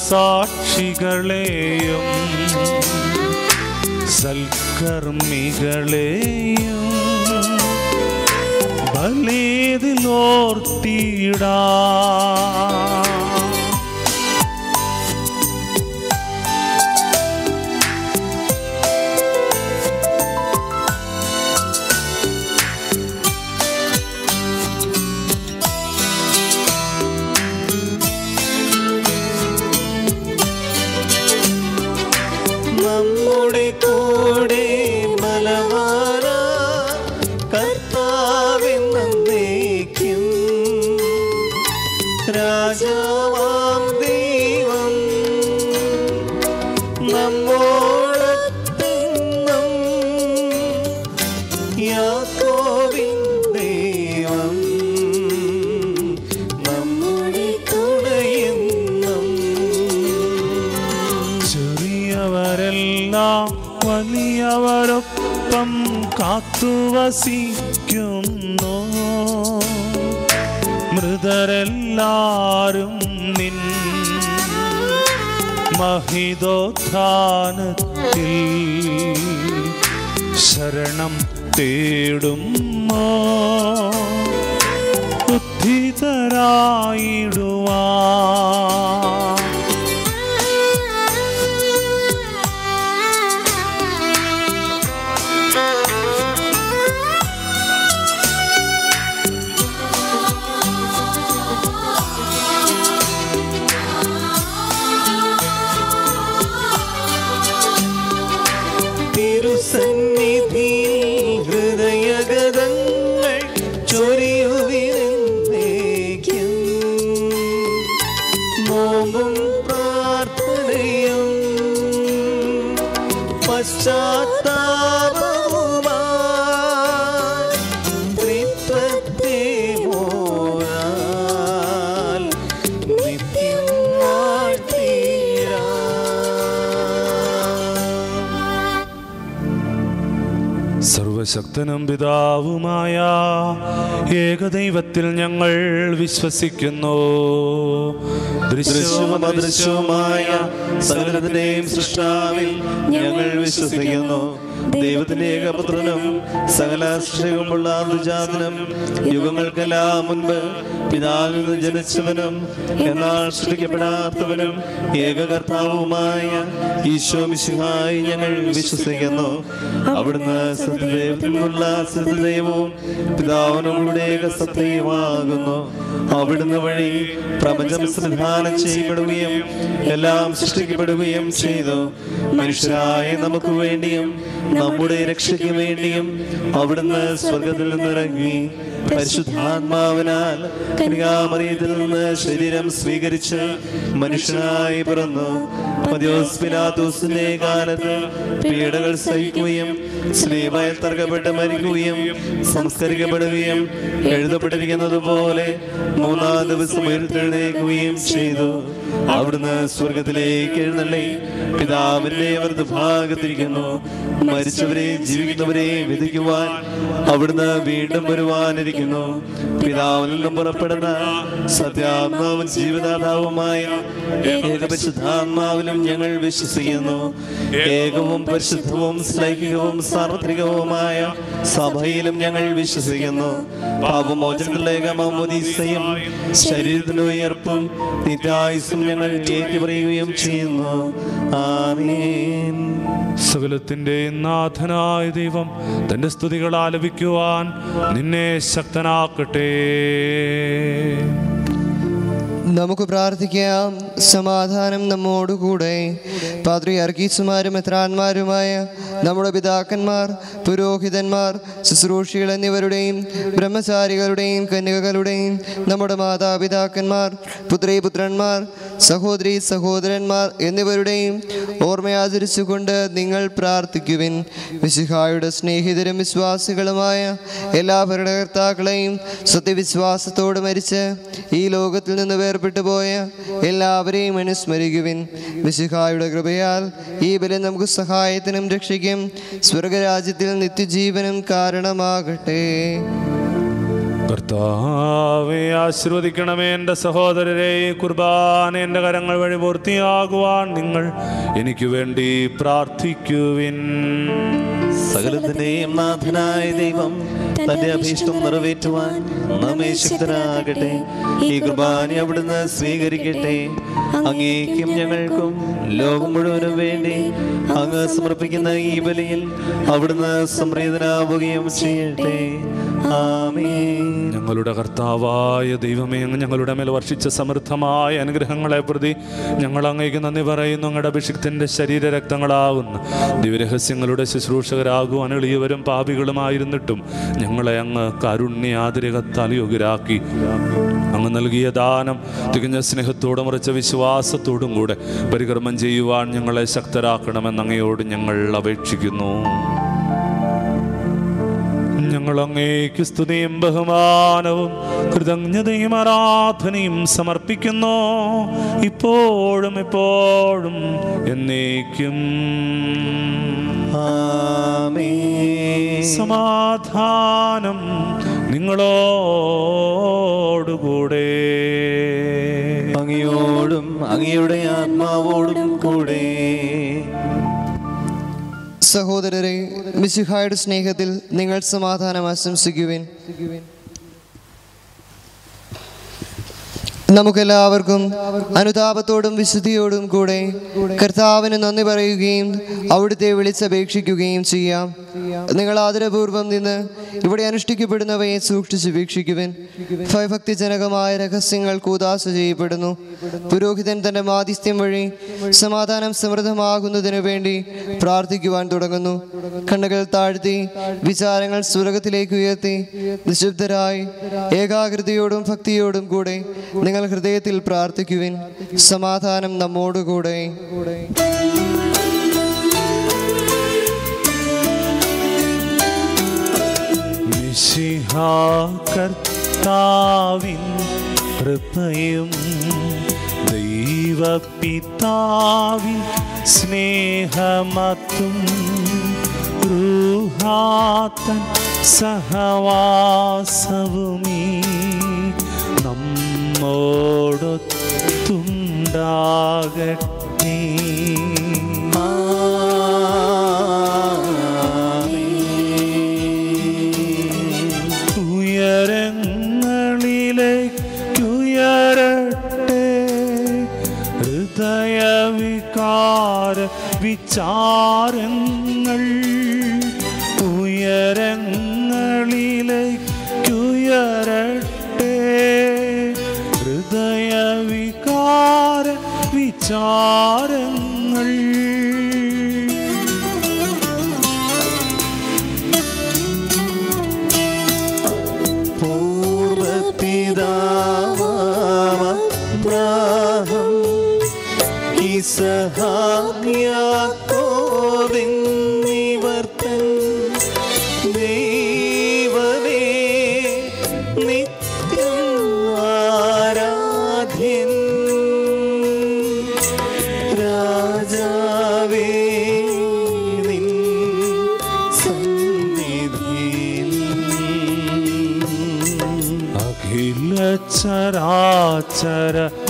നിണസാക്ഷികളെയും സൽക്കർമ്മികളെയും ബലേതിലോർത്തിടാ കാത്തുവസിക്കുന്നു മൃതരെല്ലാരും നിൻ മഹിതോത്ഥാനത്തിൽ ശരണം തേടുമോ? ഉദ്ധിതരായിടുവാ സർവശക്തനും പിതാവുമായ ഏകദൈവത്തിൽ ഞങ്ങൾ വിശ്വസിക്കുന്നു. ദൃശ്യവും അദൃശ്യവുമായ സകലത്തിന്റെയും സൃഷ്ടാവിൽ ഞങ്ങൾ വിശ്വസിക്കുന്നു. ദൈവത്തിന്റെ ഏകപുത്രനും സകല സൃഷ്ടികളുമുള്ള ദുജാതനും യുഗങ്ങൾക്കെല്ലാം മുൻപ് പിതാവിൽ നിന്ന് ജനിച്ചവനും എന്നാൽ സൃഷ്ടിക്കപ്പെടാത്തവനും ഏകകർത്താവുമായ ഈശോ മിശിഹായി ഞങ്ങൾ വിശ്വസിക്കുന്നു. അവിടുന്ന് സത്യദൈവത്തിനുള്ള സത്യദൈവവും പിതാവിനോടുടെ ഏകസത്യമാകുന്നു അവിടുന്ന് വഴി പ്രപഞ്ചം സംവിധാനം ചെയ്യപ്പെടുകയും എല്ലാം സൃഷ്ടിക്കപ്പെടുകയും ചെയ്തു. മനുഷ്യരായ നമുക്ക് വേണ്ടിയും നമ്മുടെ രക്ഷയ്ക്ക് വേണ്ടിയും അവിടുന്ന് സ്വർഗത്തിൽ നിന്നിറങ്ങി. പരിശുദ്ധാത്മാവിനാൽ കനികാമറിയത്തിൽ നിന്ന് ശരീരം സ്വീകരിച്ച് മനുഷ്യനായി പിറന്നു. പിലാത്തോസിന്റെ കാലത്ത് പീഡകൾ സഹിക്കുകയും സ്ലീബയിൽ തർക്കപ്പെട്ട് മരിക്കുകയും സംസ്കരിക്കപ്പെടുകയും എഴുതപ്പെട്ടിരിക്കുന്നത് പോലെ മൂന്നാം ദിവസം ഉയർത്തെഴുന്നേൽക്കുകയും ചെയ്തു. അവിടുന്ന് സ്വർഗത്തിലേക്ക് എഴുന്നള്ളി പിതാവിന്റെ വലതുഭാഗത്തിരിക്കുന്നു. മരിച്ചവരെ ജീവിക്കുന്നവരെ വിധിക്കുവാൻ അവിടുന്ന് വീണ്ടും വരുവാനിരിക്കുന്നു. പിതാവിൽ നിന്നും പുറപ്പെടുന്ന സത്യാത്മാവും ജീവദാതാവുമായ ഏകപരിശുദ്ധാത്മാവിലും ഞങ്ങൾ വിശ്വസിക്കുന്നു. ഏകവും പരിശുദ്ധവും ശ്ലൈഹികവും സാർവത്രികവുമായ സഭയിലും ഞങ്ങൾ വിശ്വസിക്കുന്നു. പാപമോചനങ്ങളുടെ ഏകമാമോദീസയും ശരീരത്തിന് ഉയർപ്പും നിത്യായുസും ഞങ്ങൾ ഏറ്റുപറയുകയും ചെയ്യുന്നു. സകലത്തിന്റെ നാഥനായ ദൈവം തന്റെ സ്തുതികൾ ആലപിക്കുവാൻ നിന്നെ ശക്തനാക്കട്ടെ നമുക്ക് പ്രാർത്ഥിക്കാം. സമാധാനം നമ്മോടുകൂടെ. പാത്രിയർക്കീസുമാരും എത്രാന്മാരുമായ നമ്മുടെ പിതാക്കന്മാർ പുരോഹിതന്മാർ ശുശ്രൂഷികൾ എന്നിവരുടെയും ബ്രഹ്മചാരികളുടെയും കന്യകകളുടെയും നമ്മുടെ മാതാപിതാക്കന്മാർ പുത്രീപുത്രന്മാർ സഹോദരി സഹോദരന്മാർ എന്നിവരുടെയും ഓർമ്മയാചരിച്ചുകൊണ്ട് നിങ്ങൾ പ്രാർത്ഥിക്കുവിൻ. വിശുഹായുടെ സ്നേഹിതരും വിശ്വാസികളുമായ എല്ലാ ഭരണകർത്താക്കളെയും സത്യവിശ്വാസത്തോട് മരിച്ച് ഈ ലോകത്തിൽ നിന്ന് വേർപെട്ട വേർപെട്ടു പോയ എല്ലാവരെയും അനുസ്മരിക്കുവിൻ. വിശുഖായുടെ കൃപയാൽ ഈ ബലം നമുക്ക് സഹായത്തിനും രക്ഷിക്കും. സ്വർഗരാജ്യത്തിൽ നിത്യജീവനും കാരണമാകട്ടെ. കർത്താവെ ആശീർവദിക്കണമേ എന്റെ സഹോദരരെ. കുർബാന എന്റെ കരങ്ങൾ വഴി പൂർത്തിയാകുവാൻ നിങ്ങൾ എനിക്ക് വേണ്ടി പ്രാർത്ഥിക്കുവിൻ. സകലത്തിന്റെയും നാഥനായ ദൈവം തന്റെ അഭീഷ്ടം നിറവേറ്റുവാൻ നമ്മെ ശക്തരാകട്ടെ ഈ കുർബാന അവിടുന്ന് സ്വീകരിക്കട്ടെ. അങ്ങേക്കും ഞങ്ങൾക്കും ലോകം മുഴുവനും വേണ്ടി അങ്ങ് സമർപ്പിക്കുന്ന ഈ ബലിയിൽ അവിടുന്ന് സംപ്രീതനാവുകയും ചെയ്യട്ടെ. ഞങ്ങളുടെ കർത്താവായ ദൈവമേ അങ്ങ് ഞങ്ങളുടെ മേൽ വർഷിച്ച സമൃദ്ധമായ അനുഗ്രഹങ്ങളെ പ്രതി ഞങ്ങൾ അങ്ങേക്ക് നന്ദി പറയുന്നു. അങ്ങയുടെ ശരീര രക്തങ്ങളാകുന്ന ദിവരഹസ്യങ്ങളുടെ ശുശ്രൂഷകരാകുവാൻ എളിയവരും പാപികളുമായിരുന്നിട്ടും ഞങ്ങളെ അങ്ങ് കാരുണ്യാതിരകത്താൽ യോഗ്യരാക്കി അങ്ങ് നൽകിയ ദാനം തികഞ്ഞ സ്നേഹത്തോടും ഉറച്ച വിശ്വാസത്തോടും കൂടെ പരികർമ്മം ചെയ്യുവാൻ ഞങ്ങളെ ശക്തരാക്കണമെന്ന് അങ്ങയോട് ഞങ്ങൾ അപേക്ഷിക്കുന്നു. ഞങ്ങൾ അങ്ങേക്ക് സ്തുതിയും ബഹുമാനവും കൃതജ്ഞതയും ആരാധനയും സമർപ്പിക്കുന്നു. ഇപ്പോഴും ഇപ്പോഴും എന്നേക്കും. സമാധാനം നിങ്ങളോടുകൂടെ. അങ്ങയോടും അങ്ങയുടെ ആത്മാവോടും കൂടെ. സഹോദരരെ മിശിഹായുടെ സ്നേഹത്തിൽ നിങ്ങൾ സമാധാനം ആശംസിക്കുവിൻ. നമുക്കെല്ലാവർക്കും അനുതാപത്തോടും വിശുദ്ധിയോടും കൂടെ കർത്താവിന് നന്ദി പറയുകയും അവിടുത്തെ വിളിച്ചപേക്ഷിക്കുകയും ചെയ്യാം. നിങ്ങൾ ആദരപൂർവം നിന്ന് ഇവിടെ അനുഷ്ഠിക്കപ്പെടുന്നവയെ സൂക്ഷിച്ച് വീക്ഷിക്കുവിൻ. ഭയഭക്തിജനകമായ രഹസ്യങ്ങൾ കൂതാശ ചെയ്യപ്പെടുന്നു. പുരോഹിതൻ തന്റെ മാധ്യസ്ഥ്യം വഴി സമാധാനം സമൃദ്ധമാകുന്നതിനു വേണ്ടി പ്രാർത്ഥിക്കുവാൻ തുടങ്ങുന്നു. കണ്ണുകൾ താഴ്ത്തി വിചാരങ്ങൾ സ്വർഗത്തിലേക്ക് ഉയർത്തി നിശബ്ദരായി ഏകാഗ്രതയോടും ഭക്തിയോടും കൂടെ നിങ്ങൾ ഹൃദയത്തിൽ പ്രാർത്ഥിക്കുവിൻ. സമാധാനം നമ്മോടുകൂടെ. മിശിഹാ കർത്താവിൻ കൃപയും ദൈവപിതാവിൻ സ്നേഹമത്തും റൂഹാത്തൻ സഹവാസവുമീ നമ്മോടൊത്തുണ്ടാകട്ടെ. ഹൃദയവികാര വിചാരങ്ങൾ ഉയരങ്ങളിലേക്കുയരട്ടെ. ഹൃദയവികാര വിചാരങ്ങൾ. പൂർവപിതാവാബ്രാഹം ഇസഹാക്യാക്കോവിന്നിവർത്തൻ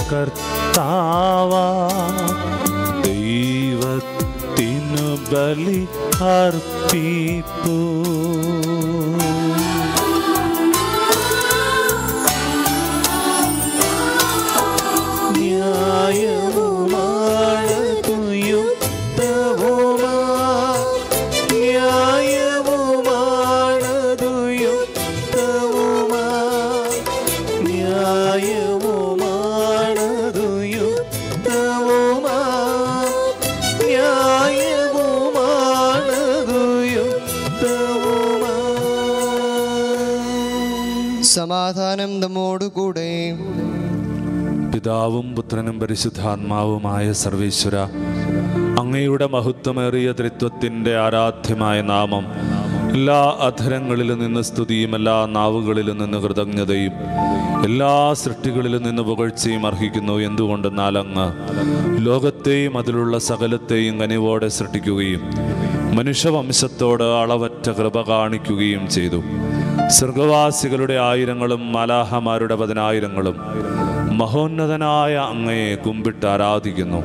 कर्ता वा दिन बलिभर्तिपु പിതാവും പുത്രനും പരിശുദ്ധാത്മാവുമായ സർവേശ്വര അങ്ങയുടെ മഹത്വമേറിയ ത്രിത്വത്തിന്റെ ആരാധ്യമായ നാമം എല്ലാ അധരങ്ങളിലും നിന്ന് സ്തുതിയും എല്ലാ നാവുകളിലും നിന്ന് കൃതജ്ഞതയും എല്ലാ സൃഷ്ടികളിലും നിന്ന് പുകഴ്ചയും അർഹിക്കുന്നു. എന്തുകൊണ്ടെന്നാൽ അങ്ങ് ലോകത്തെയും അതിലുള്ള സകലത്തെയും കനിവോടെ സൃഷ്ടിക്കുകയും മനുഷ്യവംശത്തോട് അളവറ്റ കൃപ കാണിക്കുകയും ചെയ്തു. സ്വർഗവാസികളുടെ ആയിരങ്ങളും മലാഹമാരുടെ പതിനായിരങ്ങളും മഹോന്നതനായ അങ്ങയെ കുമ്പിട്ട് ആരാധിക്കുന്നു.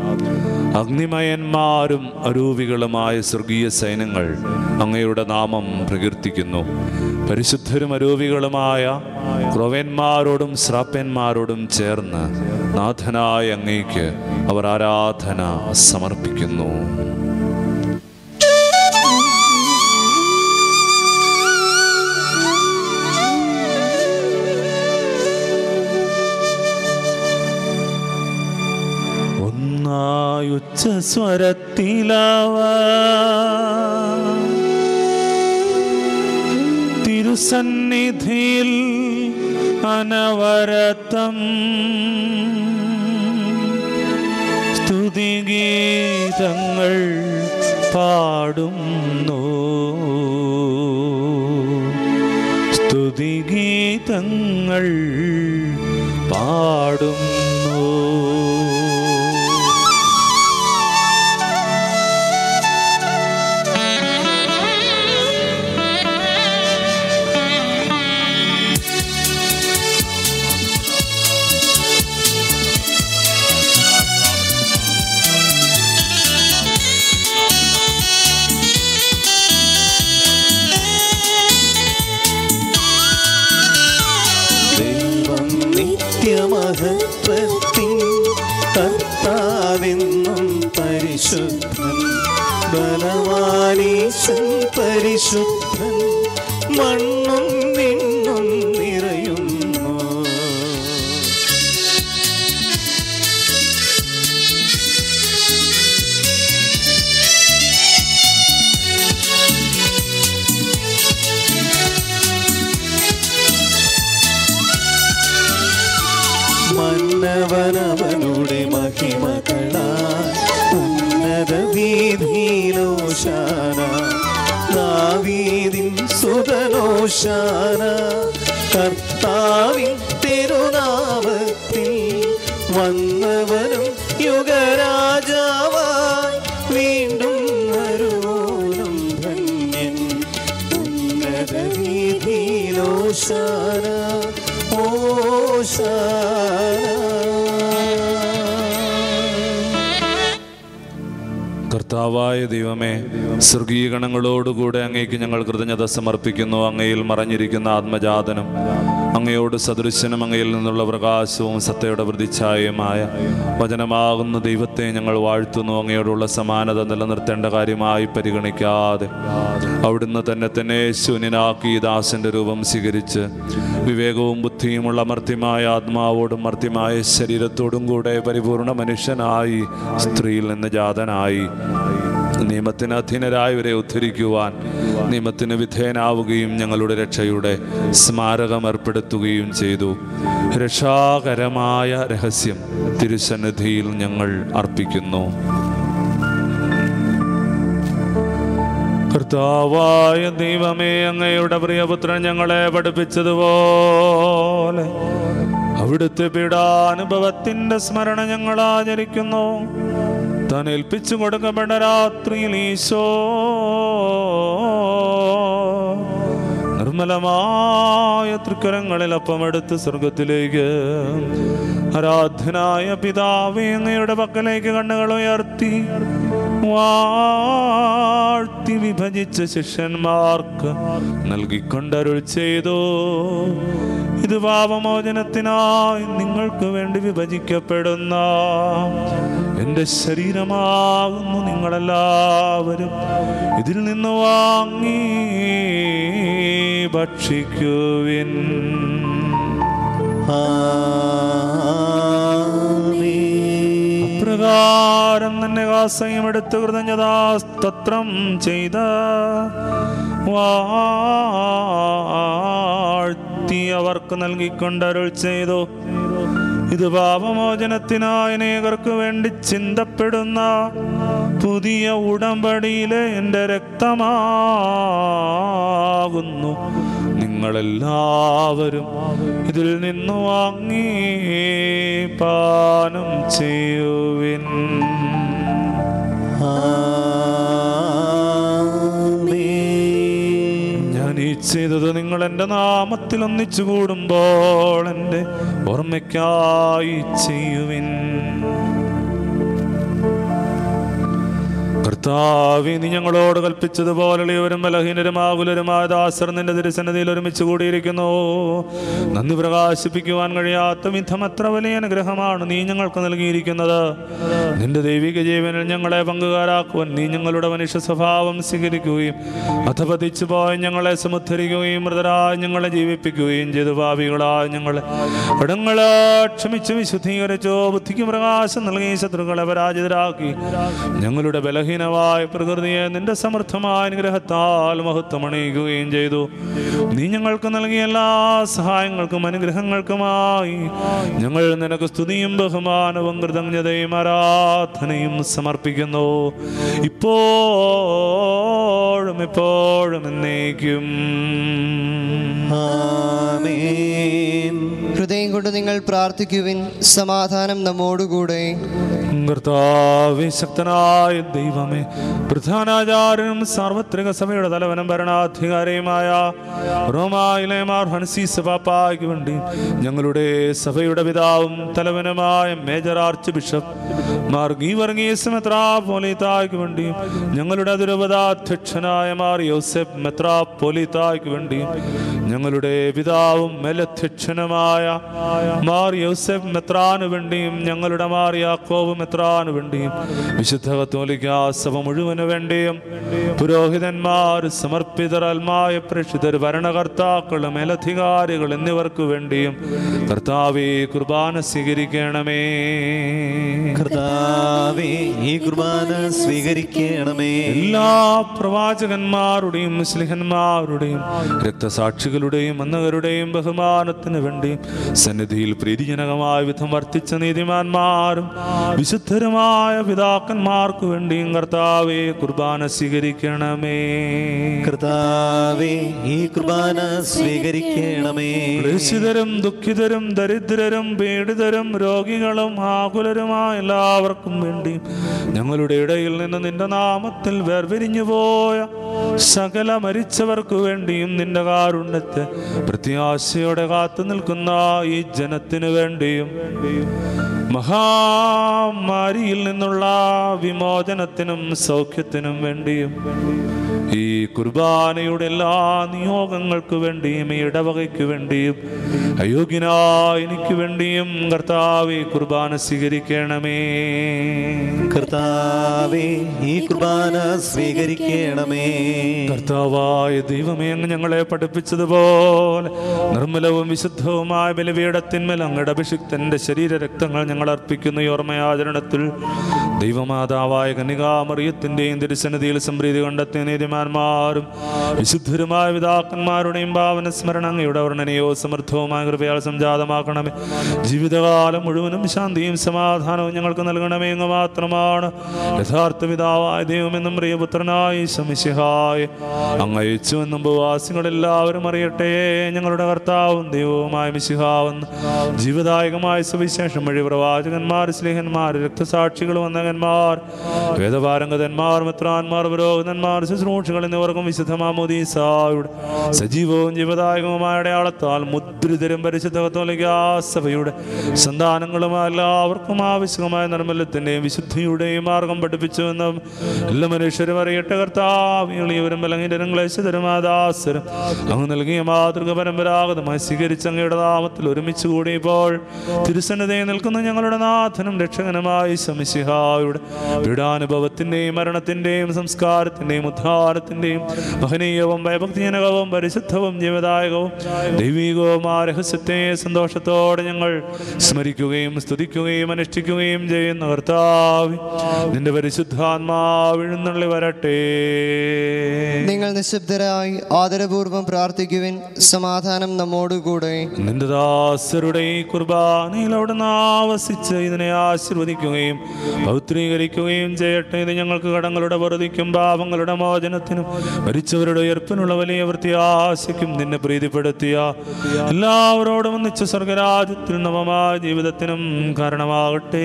അഗ്നിമയന്മാരും അരൂപികളുമായ സ്വർഗീയ സൈന്യങ്ങൾ അങ്ങയുടെ നാമം പ്രകീർത്തിക്കുന്നു. പരിശുദ്ധരും അരൂപികളുമായ ക്രൊവന്മാരോടും ശ്രാപ്യന്മാരോടും ചേർന്ന് നാഥനായ അങ്ങയ്ക്ക് അവർ ആരാധന സമർപ്പിക്കുന്നു. ഒന്നായുച്ച സ്വരത്തിലവ. തിരുസന്നിധിയിൽ ഗീതങ്ങൾ സ്തുതിഗീതങ്ങൾ പാടുന്നു സ്തുതിഗീതങ്ങൾ പാടുന്നു. കർത്താവായ ദൈവമേ സ്വർഗീയ ഗണങ്ങളോടുകൂടെ അങ്ങേക്ക് ഞങ്ങൾ കൃതജ്ഞത സമർപ്പിക്കുന്നു. അങ്ങയിൽ മറഞ്ഞിരിക്കുന്ന ആത്മജാതനും അങ്ങയോട് സദൃശനും അങ്ങയിൽ നിന്നുള്ള പ്രകാശവും സത്തയുടെ പ്രതിച്ഛായമായ വചനമാകുന്ന ദൈവത്തെ ഞങ്ങൾ വാഴ്ത്തുന്നു. അങ്ങയോടുള്ള സമാനത നിലനിർത്തേണ്ട കാര്യമായി പരിഗണിക്കാതെ അവിടുന്ന് തന്നെ തന്നെ ശൂന്യനാക്കി ദാസന്റെ രൂപം സ്വീകരിച്ച് വിവേകവും ബുദ്ധിയുമുള്ള മർത്യമായ ആത്മാവോടും മർത്യമായ ശരീരത്തോടും കൂടെ പരിപൂർണ മനുഷ്യനായി സ്ത്രീയിൽ നിന്ന് ജാതനായി നിയമത്തിന് അധീനരായവരെ ഉദ്ധരിക്കുവാൻ നിയമത്തിന് വിധേയനാവുകയും ഞങ്ങളുടെ രക്ഷയുടെ സ്മാരകം ഏർപ്പെടുത്തുകയും ചെയ്തു. രക്ഷാകരമായ രഹസ്യം തിരുസന്നിധിയിൽ ഞങ്ങൾ അർപ്പിക്കുന്നു. കർത്താവായ ദൈവമേ അങ്ങയുടെ പ്രിയപുത്രൻ ഞങ്ങളെ പഠിപ്പിച്ചതുപോലെ അവിടുത്തെ പീഡാനുഭവത്തിന്റെ സ്മരണ ഞങ്ങൾ ആചരിക്കുന്നു. താൻ ഏൽപ്പിച്ചു കൊടുക്കപ്പെട്ട രാത്രിയിൽ ഈശോ. നിർമ്മലമായ തൃക്കരങ്ങളിൽ അപ്പമെടുത്ത് സ്വർഗത്തിലേക്ക് ആരാധനായ പിതാവേ അങ്ങയുടെ പക്കലേക്ക് കണ്ണുകൾ ഉയർത്തി. വാഴ്ത്തി വിഭജിച്ച ശിഷ്യന്മാർക്ക് നൽകിക്കൊണ്ടരുൾ ചെയ്തു. ഇത് പാപമോചനത്തിനായി നിങ്ങൾക്ക് വേണ്ടി വിഭജിക്കപ്പെടുന്ന എന്റെ ശരീരമാകുന്നു നിങ്ങളെല്ലാവരും. ഇതിൽ നിന്ന് വാങ്ങി ഭക്ഷിക്കുവിൻ. പ്രകാരം തന്നെ കാസയും എടുത്ത് കൃതജ്ഞതാസ്തത്രം ചെയ്ത. വാഴ്ത്തി അവർക്ക് നൽകിക്കൊണ്ടരുൾ ചെയ്തു. ഇത് പാപമോചനത്തിനായി അനേകർക്ക് വേണ്ടി ചിന്തപ്പെടുന്ന പുതിയ ഉടമ്പടിയിലെ എന്റെ രക്തമാകുന്നു. നിങ്ങൾ നിങ്ങളെല്ലാവരും ഇതിൽ നിന്ന് വാങ്ങി പാനം ചെയ്യുവിൻ. ഞാൻ ഈ ചെയ്തത് നിങ്ങൾ എന്റെ നാമത്തിൽ ഒന്നിച്ചു കൂടുമ്പോൾ എന്റെ ഓർമ്മയ്ക്കായി ചെയ്യുവിൻ കർത്താവേ നീ ഞങ്ങളോട് കൽപ്പിച്ചതുപോലെ ഇവരും ബലഹീനരും ആകുലരുമായ ദാസർ നിന്റെ തിരുസന്നിധിയിൽ ഒരുമിച്ച് കൂടിയിരിക്കുന്നു. നന്ദി പ്രകാശിപ്പിക്കുവാൻ കഴിയാത്ത വിധം അത്ര വലിയ അനുഗ്രഹമാണ് നീ ഞങ്ങൾക്ക് നൽകിയിരിക്കുന്നത്. നിന്റെ ദൈവിക ജീവനിൽ ഞങ്ങളെ പങ്കുകാരാക്കുവാൻ നീ ഞങ്ങളുടെ മനുഷ്യ സ്വഭാവം സ്വീകരിക്കുകയും അധപതിച്ചു പോയി ഞങ്ങളെ സമുദ്ധരിക്കുകയും മൃതരായി ഞങ്ങളെ ജീവിപ്പിക്കുകയും ചെയ്തു. ഭാവികളായി ഞങ്ങളെ പടങ്ങളെ ക്ഷമിച്ച് വിശുദ്ധീകരിച്ചോ ബുദ്ധിക്ക് പ്രകാശം നൽകി ശത്രുക്കളെ പരാജിതരാക്കി ഞങ്ങളുടെ ബലഹീനമായ പ്രകൃതിയെ നിന്റെ സമർത്ഥമായ അനുഗ്രഹത്താൽ മഹത്വമണിയിക്കുകയും ചെയ്തു. നീ ഞങ്ങൾക്ക് നൽകിയ എല്ലാ സഹായങ്ങൾക്കും അനുഗ്രഹങ്ങൾക്കുമായി ഞങ്ങൾ നിനക്ക് സ്തുതിയും ബഹുമാനവും കൃതജ്ഞതയും ആരാധനയും സമർപ്പിക്കുന്നു. ഇപ്പോഴും ഇപ്പോഴും എന്നേക്കും. ആമേൻ. ഹൃദയം കൊണ്ട് നിങ്ങൾ പ്രാർത്ഥിക്കുവിൻ. സമാധാനം നമ്മോടുകൂടെ. കർത്താവേ ശക്തനായ ദൈവമേ പ്രധാനാചാര്യനും സാർവത്രിക സഭയുടെ തലവനും ഭരണാധികാരിയുമായ റോമായിലെ മാർ ഹൻസീസ് പാപ്പായ്ക്ക് വേണ്ടി ഞങ്ങളുടെ സഭയുടെ പിതാവും തലവനുമായ major archbishop Mar Geevarghese മെത്രാപോലിത്തായ്ക്ക് വേണ്ടി ഞങ്ങളുടെ അതിരൂപതാധ്യക്ഷനായ മാർ യോസെഫ് മെത്രാപോലിത്തായ്ക്ക് വേണ്ടി ഞങ്ങളുടെ പിതാവും മേലധ്യക്ഷനുമായ മാർ യോസെഫ് മെത്രാന് വേണ്ടിയും ഞങ്ങളുടെ മാർ യാക്കോബ് മെത്രാന് വേണ്ടിയും വിശുദ്ധ കത്തോലിക്ക സഭ മുഴുവൻ വേണ്ടിയും പുരോഹിതന്മാർ സമർപ്പിതർ അൽമായ പ്രേക്ഷിതർ ഭരണകർത്താക്കൾ മേലധികാരികൾ എന്നിവർക്ക് വേണ്ടിയും കർത്താവേ കുർബാന സ്വീകരിക്കണമേ. കർത്താവേ ഈ കുർബാന സ്വീകരിക്കണമേ. എല്ലാ പ്രവാചകന്മാരുടെയും മുസ്ലിഹന്മാരുടെയും രക്തസാക്ഷികളുടെയും അന്നകരുടെയും ബഹുമാനത്തിന് വേണ്ടിയും സന്നിധിയിൽ പ്രീതിജനകമായ വിധം വർത്തിച്ച നീതിമാന്മാരും വിശുദ്ധരുമായ പിതാക്കന്മാർക്ക് വേണ്ടിയും കർത്താവെ കുർബാന സ്വീകരിക്കണമേ. കർത്താവേ ഈ കുർബാന സ്വീകരിക്കണമേ. പ്രസിതരും ദുഃഖിതരും ദരിദ്രരും പീഡിതരും രോഗികളും ആകുലരുമായ എല്ലാവർക്കും വേണ്ടി ഞങ്ങളുടെ ഇടയിൽ നിന്ന് നിന്റെ നാമത്തിൽ വേർവിരിഞ്ഞു പോയ സകല മരിച്ചവർക്കു വേണ്ടിയും നിന്റെ കാരുണ്യത്തെ പ്രത്യാശയോടെ കാത്തു നിൽക്കുന്ന ഈ ജനത്തിനു വേണ്ടിയും മഹാമാരിയിൽ നിന്നുള്ള വിമോചനത്തിനും സൗഖ്യത്തിനും വേണ്ടിയും ഈ കുർബാനയുടെ എല്ലാ നിയോഗങ്ങൾക്ക് വേണ്ടിയും ഈ ഇടവകയ്ക്ക് വേണ്ടിയും അയോഗ്യനായ എനിക്ക് വേണ്ടിയും കർത്താവെ കുർബാന സ്വീകരിക്കണമേ. കർത്താവേ ഈ കുർബാന സ്വീകരിക്കണമേ. കർത്താവായ ദൈവമേ അങ്ങ് ഞങ്ങളെ പഠിപ്പിച്ചതുപോലെ നിർമ്മലവും വിശുദ്ധവുമായ ബലിപീഠത്തിന്മേൽ അങ്ങയുടെ അഭിഷിക്തന്റെ ശരീരരക്തങ്ങൾ ഞങ്ങൾ അർപ്പിക്കുന്ന ഈ ഓർമ്മയാചരണത്തിൽ ദൈവമാതാവായ കനികാമറിയത്തിന്റെയും തിരുസന്നിധിയിൽ സംപ്രീതി കണ്ടെത്തിയ നീതിമാന്മാരും വിശുദ്ധരുമായ പിതാക്കന്മാരുടെയും ഭാവന സ്മരണ അങ്ങയുടെ വർണനയോ സമൃദ്ധവുമായ കൃപയാൽ സംജാതമാക്കണമേ. ജീവിതകാലം മുഴുവനും ശാന്തിയും സമാധാനവും ഞങ്ങൾക്ക് നൽകണമേ എന്ന് മാത്രമാണ് യഥാർത്ഥ പിതാവായ ദൈവമെന്നും പ്രിയപുത്രനായി ശമിശിഹായ അങ്ങയച്ചു എന്നും ഉപവാസികളെല്ലാവരും അറിയട്ടെ. ഞങ്ങളുടെ കർത്താവും ദൈവവുമായ മിശിഹാവെന്ന് ജീവദായകമായ സുവിശേഷം വഴി പ്രവാചകന്മാർ സ്നേഹന്മാർ രക്തസാക്ഷികൾ വന്നകന്മാർ വേദപാരംഗതന്മാർ മിത്രാന്മാർ പുരോഹിതന്മാർ ശുശ്രൂഷകൾ എന്നിവർക്കും വിശുദ്ധമാമോദീസായുടെ സജീവവും ജീവദായകവുമായ അടയാളത്താൽ മുദ്രിതരും പരിശുദ്ധ സഭയുടെ സന്താനങ്ങളുമായ എല്ലാവർക്കും ആവശ്യമായ നിർമ്മലത്തിന്റെയും വിശുദ്ധിയുടെയും മാർഗം പഠിപ്പിച്ചുവെന്നും എല്ലാ മനുഷ്യരും അറിയട്ടെ കർത്താവിളിയവരും ബലഹീനരും ക്ലേശതരും അങ്ങ് നൽകിയ മാതൃക പരമ്പരാഗതമായി സ്വീകരിച്ച അങ്ങയുടെ നാമത്തിൽ ഒരുമിച്ച് കൂടിയപ്പോൾ തിരുസന്നതയിൽ നിൽക്കുന്ന ഞങ്ങളുടെ നാഥനും രക്ഷകനുമായി സമിസിഹായുടെ പീഡാനുഭവത്തിന്റെയും മരണത്തിന്റെയും സംസ്കാരത്തിന്റെയും ഉദ്ധാരത്തിന്റെയും മഹനീയവും ഭയഭക്തിജനകവും പരിശുദ്ധവും ജീവദായകവും ദൈവീകവുമായ രഹസ്യത്തെ സന്തോഷത്തോടെ ഞങ്ങൾ സ്മരിക്കുകയും സ്തുതിക്കുകയും അനുഷ്ഠിക്കുകയും ചെയ്യുന്ന കർത്താവ് നിന്റെ പരിശുദ്ധാത്മാവിഴുന്നള്ളി വരട്ടെ. നിങ്ങൾ നിശബ്ദരായി ആദരപൂർവം പ്രാർത്ഥിക്കുവിൻ. സമാധാനം നമ്മോടുകൂടെ. നിന്റെ ദാസരുടെ കുർബാനയിൽ അവിടുന്ന് ആവസിച്ച് ഇതിനെ ആശീർവദിക്കുകയും പൗത്രീകരിക്കുകയും ചെയ്യട്ടെ. ഇത് ഞങ്ങൾക്ക് കടങ്ങളുടെ വെറുതിക്കും പാപങ്ങളുടെ മോചനത്തിനും മരിച്ചവരുടെ ഉയർപ്പിനുള്ള വലിയ വൃത്തി ആശിക്കും. നിന്നെ പ്രീതിപ്പെടുത്തിയ എല്ലാവരോടും ഒന്നിച്ച സ്വർഗരാജ്യത്തിൽ നവമായ ജീവിതത്തിനും കാരണമാകട്ടെ.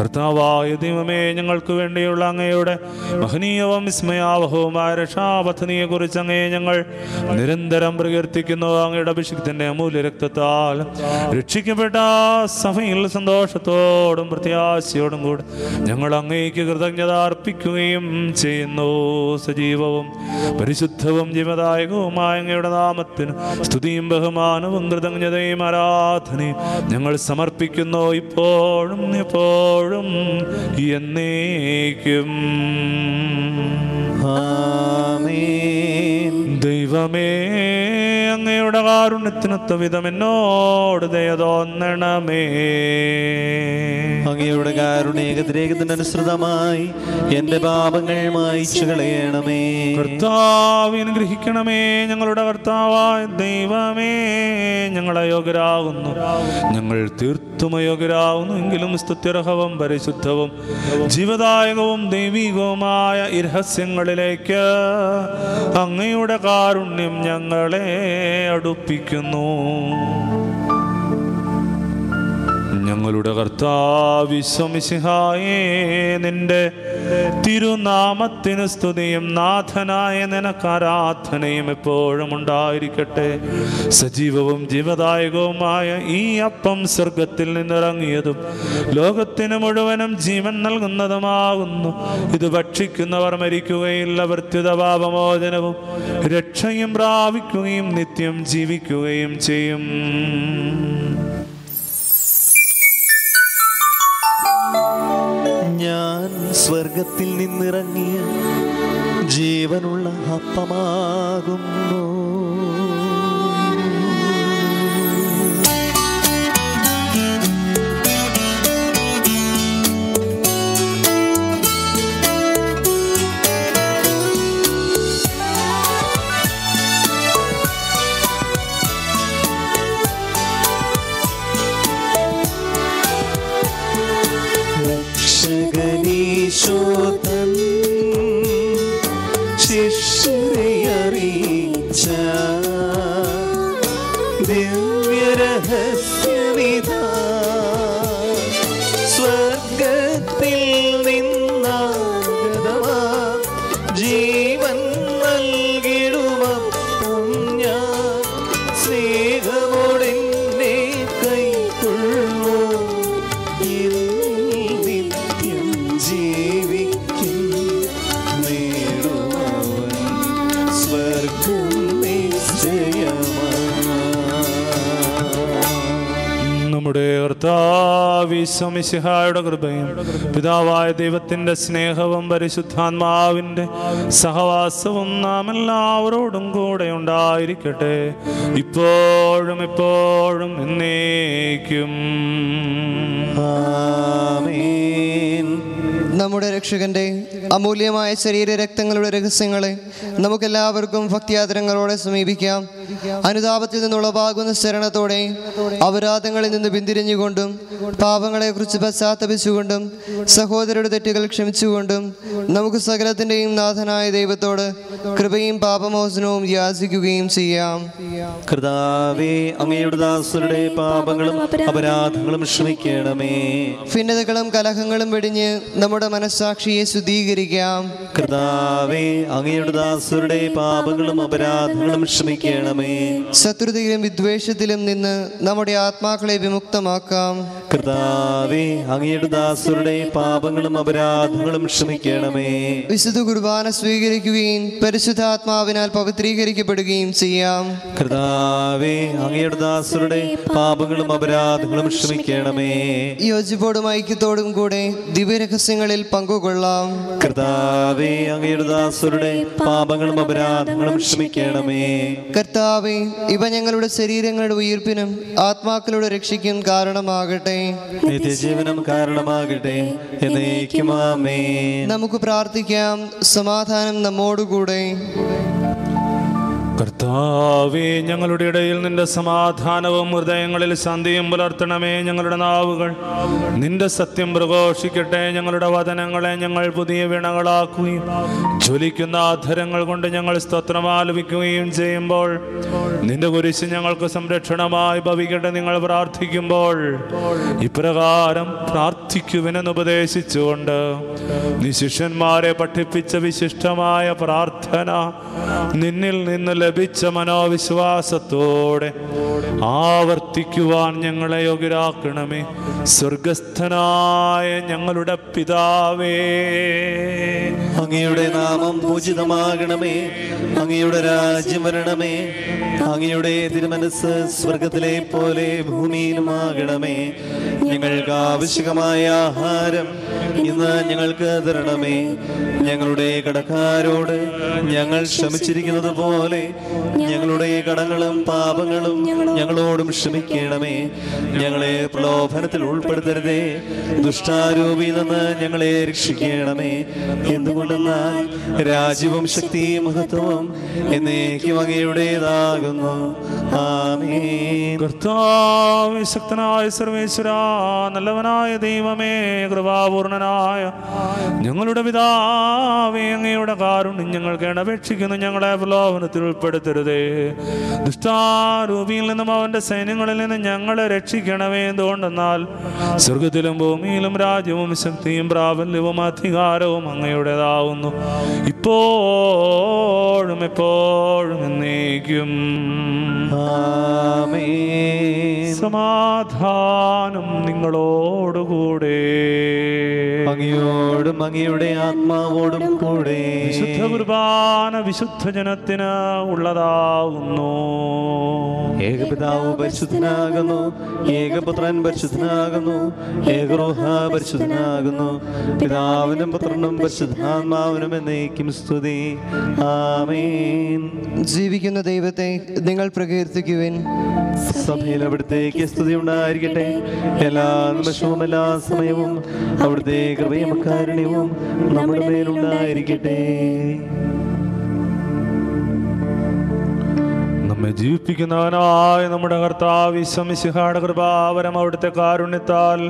കർത്താവായ ദൈവമേ ഞങ്ങൾക്ക് വേണ്ടിയുള്ള അങ്ങയുടെ മഹനീയവും വിസ്മയാവഹവുമായ രക്ഷാപദ്ധതിയെ കുറിച്ച് അങ്ങയെ ഞങ്ങൾ നിരന്തരം പ്രകീർത്തിക്കുന്നു. അങ്ങയുടെ അഭിഷിക്തന്റെ അമൂല്യ രക്തത്താൽ രക്ഷിക്കപ്പെട്ട സഭയിൽ സന്തോഷത്തോടും പ്രത്യാശയോടും കൂടെ ഞങ്ങൾ അങ്ങേക്ക് കൃതജ്ഞത അർപ്പിക്കുകയും ചെയ്യുന്നു. സജീവവും പരിശുദ്ധവും ജീവദായകവുമായ അങ്ങയുടെ നാമത്തിന് സ്തുതിയും ബഹുമാനവും കൃതജ്ഞതയും ആരാധനയും ഞങ്ങൾ സമർപ്പിക്കുന്നു ഇപ്പോഴും എപ്പോഴും എന്നേക്കും. ദൈവമേ അങ്ങയുടെ കാരുണ്യത്തിനൊത്ത വിധം എന്നോട് ദയ തോന്നണമേ. അങ്ങയുടെ കാരുണ്യകതിരേകത്തിനനുസൃതമായി എന്റെ പാപങ്ങൾ മായിച്ചു കളയണമേ. കർത്താവ് ഞങ്ങളുടെ കർത്താവായ ദൈവമേ. ഞങ്ങളെ അയോഗ്യരാകുന്നു. ഞങ്ങൾ തീർത്തും അയോഗ്യരാകുന്നു. എങ്കിലും സ്തുത്യർഹവും പരിശുദ്ധവും ജീവദായകവും ദൈവികവുമായ ഇരഹസ്യങ്ങളിലേക്ക് രഹസ്യങ്ങളിലേക്ക് അങ്ങയുടെ കാരുണ്യം ഞങ്ങളെ അടുപ്പിക്കുന്നു. ഞങ്ങളുടെ കർത്താവിശ്വമിശിഹായേ നിന്റെ തിരുനാമത്തിന് സ്തുതിയും നാഥനായ നിനക്കാരാധനയും എപ്പോഴും ഉണ്ടായിരിക്കട്ടെ. സജീവവും ജീവദായകവുമായ ഈ അപ്പം സ്വർഗത്തിൽ നിന്നിറങ്ങിയതും ലോകത്തിന് മുഴുവനും ജീവൻ നൽകുന്നതുമാകുന്നു. ഇത് ഭക്ഷിക്കുന്നവർ മരിക്കുകയില്ല വൃത്യുതപാപമോചനവും രക്ഷയും പ്രാപിക്കുകയും നിത്യം ജീവിക്കുകയും ചെയ്യും. സ്വർഗത്തിൽ നിന്നിറങ്ങിയ ജീവനുള്ള അപ്പമാകുന്നു. കർത്താവിശ്വമിശിഹായുടെ കൃപയും. പിതാവായ ദൈവത്തിന്റെ സ്നേഹവും പരിശുദ്ധാത്മാവിന്റെ സഹവാസവും നാം എല്ലാവരോടും കൂടെ ഉണ്ടായിരിക്കട്ടെ. ഇപ്പോഴും ഇപ്പോഴും എന്നേക്കും. ആമേൻ. നമ്മുടെ രക്ഷകന്റെ അമൂല്യമായ ശരീര രക്തങ്ങളുടെ രഹസ്യങ്ങളെ നമുക്കെല്ലാവർക്കും ഭക്തിയാദരങ്ങളോടെ സമീപിക്കാം. അനുതാപത്തിൽ നിന്നുളവാകുന്ന ശരണത്തോടെ അപരാധങ്ങളിൽ നിന്ന് പിന്തിരിഞ്ഞുകൊണ്ടും പാപങ്ങളെക്കുറിച്ച് പശ്ചാത്തപിച്ചുകൊണ്ടും സഹോദരരുടെ തെറ്റുകൾ ക്ഷമിച്ചുകൊണ്ടും നമുക്ക് സകലത്തിന്റെയും നാഥനായ ദൈവത്തോട് കൃപയും പാപമോചനവും യാചിക്കുകയും ചെയ്യാം. കർത്താവേ അങ്ങയുടെ ദാസരുടെ പാപങ്ങളും അപരാധങ്ങളും ക്ഷമിക്കണമേ. ഭിന്നതകളും കലഹങ്ങളും വെടിഞ്ഞ് നമ്മുടെ മനസ്സാക്ഷിയെ ശുദ്ധീകരിക്കാം കർത്താവേ അങ്ങയുടെ ദാസരുടെ പാപങ്ങളും അപരാധങ്ങളും ക്ഷമിക്കണമേ. ശത്രുതയിലും വിദ്വേഷത്തിലും നിന്ന് നമ്മുടെ ആത്മാക്കളെ വിമുക്തമാക്കാം. കർത്താവേ അങ്ങയുടെ ദാസരുടെ പാപങ്ങളും അപരാധങ്ങളും ക്ഷമിക്കണമേ. വിശുദ്ധ കുർബാന സ്വീകരിക്കുകയും പരിശുദ്ധാത്മാവിനാൽ പവിത്രീകരിക്കപ്പെടുകയും ചെയ്യാം. കർത്താവേ അങ്ങയുടെ ദാസരുടെ പാപങ്ങളും അപരാധങ്ങളും ക്ഷമിക്കണമേ. യോജിപ്പോടും ഐക്യത്തോടും കൂടെ ദിവ്യരഹസ്യങ്ങളിൽ പങ്കുകൊള്ളാം. കർത്താവേ അങ്ങയുടെ ദാസരുടെ പാപങ്ങളും അപരാധങ്ങളും ക്ഷമിക്കണമേ. കർത്താവേ ഇവ ഞങ്ങളുടെ ശരീരങ്ങളുടെ ഉയർപ്പിനും ആത്മാക്കളുടെ രക്ഷയ്ക്കും കാരണമാകട്ടെ. നിത്യജീവനം കാരണമാകട്ടെ. എന്നേക്കുമാമേ നമുക്ക് പ്രാർത്ഥിക്കാം. സമാധാനം നമ്മോടുകൂടെ. കർത്താവേ ഞങ്ങളുടെ ഇടയിൽ നിന്റെ സമാധാനവും ഹൃദയങ്ങളിൽ ശാന്തിയും പുലർത്തണമേ ഞങ്ങളുടെ നാവുകൾ. നിന്റെ സത്യം പ്രഘോഷിക്കട്ടെ ഞങ്ങളുടെ വചനങ്ങളെ ഞങ്ങൾ പുതിയ വീണകളാക്കുകയും ജ്വലിക്കുന്ന ആധരങ്ങൾ കൊണ്ട് ഞങ്ങൾ സ്തോത്രം ആലപിക്കുകയും ചെയ്യുമ്പോൾ നിന്റെ കുരിശ് ഞങ്ങൾക്ക് സംരക്ഷണമായി ഭവിക്കട്ടെ നിങ്ങൾ പ്രാർത്ഥിക്കുമ്പോൾ. ഇപ്രകാരം പ്രാർത്ഥിക്കുവിനെന്ന് ഉപദേശിച്ചുകൊണ്ട് നീ ശിഷ്യന്മാരെ പഠിപ്പിച്ച വിശിഷ്ടമായ പ്രാർത്ഥന നിന്നിൽ നിന്ന് ലഭിച്ച മനോവിശ്വാസത്തോടെ ആവർത്തിക്കുവാൻ ഞങ്ങളെ യോഗ്യരാക്കണമേ. സ്വർഗസ്ഥനായ ഞങ്ങളുടെ പിതാവേ. അങ്ങയുടെ നാമം പൂജിതമാകണമേ. അങ്ങയുടെ രാജ്യം വരണമേ. അങ്ങയുടെ തിരുമനസ് സ്വർഗത്തിലെ പോലെ ഭൂമിയിലുമാകണമേ. ഞങ്ങൾക്ക് ആവശ്യമായ ആഹാരം ഇന്ന് ഞങ്ങൾക്ക് തരണമേ. ഞങ്ങളുടെ കടക്കാരോട് ഞങ്ങൾ ക്ഷമിച്ചിരിക്കുന്നത് പോലെ ഞങ്ങളുടെ കടങ്ങളും പാപങ്ങളും ഞങ്ങളോടും ക്ഷമിക്കണമേ. ഞങ്ങളെ പ്രലോഭനത്തിൽ ഉൾപ്പെടുത്തരുതേ. ദുഷ്ടാരൂപിയിൽ നിന്ന് ഞങ്ങളെ രക്ഷിക്കണമേ. എന്തുകൊണ്ടെന്നാൽ രാജ്യവും ശക്തി മഹത്വവും എന്നേക്കും അങ്ങയുടേതാകുന്നു. ആമേ കർത്താവ് ശക്തനായ സർവേശ്വര. നല്ലവനായ ദൈവമേ കൃപാപൂർണനായ ഞങ്ങളുടെ പിതാവേ അങ്ങയുടെ കാരുണ്യം ഞങ്ങൾക്ക് ഇടപേക്ഷിക്കുന്നു ഞങ്ങളെ പ്രലോഭനത്തിൽ ഉൾപ്പെടുത്തരുതേ. ദുഷ്ടാരൂപിയിൽ നിന്നും അവന്റെ സൈന്യങ്ങളിൽ നിന്നും ഞങ്ങളെ രക്ഷിക്കണമേ എന്തുകൊണ്ടെന്നാൽ സ്വർഗത്തിലും ഭൂമിയിലും രാജ്യവും ശക്തിയും പ്രാബല്യവും അധികാരവും അങ്ങയുടേതാവുന്നു. ഇപ്പോഴും എപ്പോഴും എന്നേക്കും. സമാധാനം നിങ്ങളോടുകൂടെ. അങ്ങയോടും അങ്ങയുടെ ആത്മാവോടും കൂടെ. വിശുദ്ധ കുർബാന വിശുദ്ധ ജനത്തിന് ഉള്ളതാകുന്നു ഏകപിതാവ് പരിശുദ്ധനാകുന്നു ഏകപുത്രൻ പരിശുദ്ധനാകുന്നു ഏകരോഹ പരിശുദ്ധനാകുന്നു പിതാവിനും പുത്രനും പരിശുദ്ധാത്മാവിനും എന്നേക്കും സ്തുതി. ആമേൻ. ജീവിക്കുന്ന ദൈവത്തെ നിങ്ങൾ പ്രകീർത്തിക്കുവിൻ. സഭയിൽ അവിടുത്തേക്ക് സ്തുതി ഉണ്ടായിരിക്കട്ടെ. എല്ലാ നിമിഷവും എല്ലാ സമയവും അവിടുത്തെ കൃപയും കാരുണ്യവും നമ്മുടെ മേലുണ്ടായിരിക്കട്ടെ. നമ്മെ ജീവിപ്പിക്കുന്നവനായ നമ്മുടെ കർത്താവ് വിശ്വമിശിഹാട് കൃപാവരം അവിടുത്തെ കാരുണ്യത്താൽ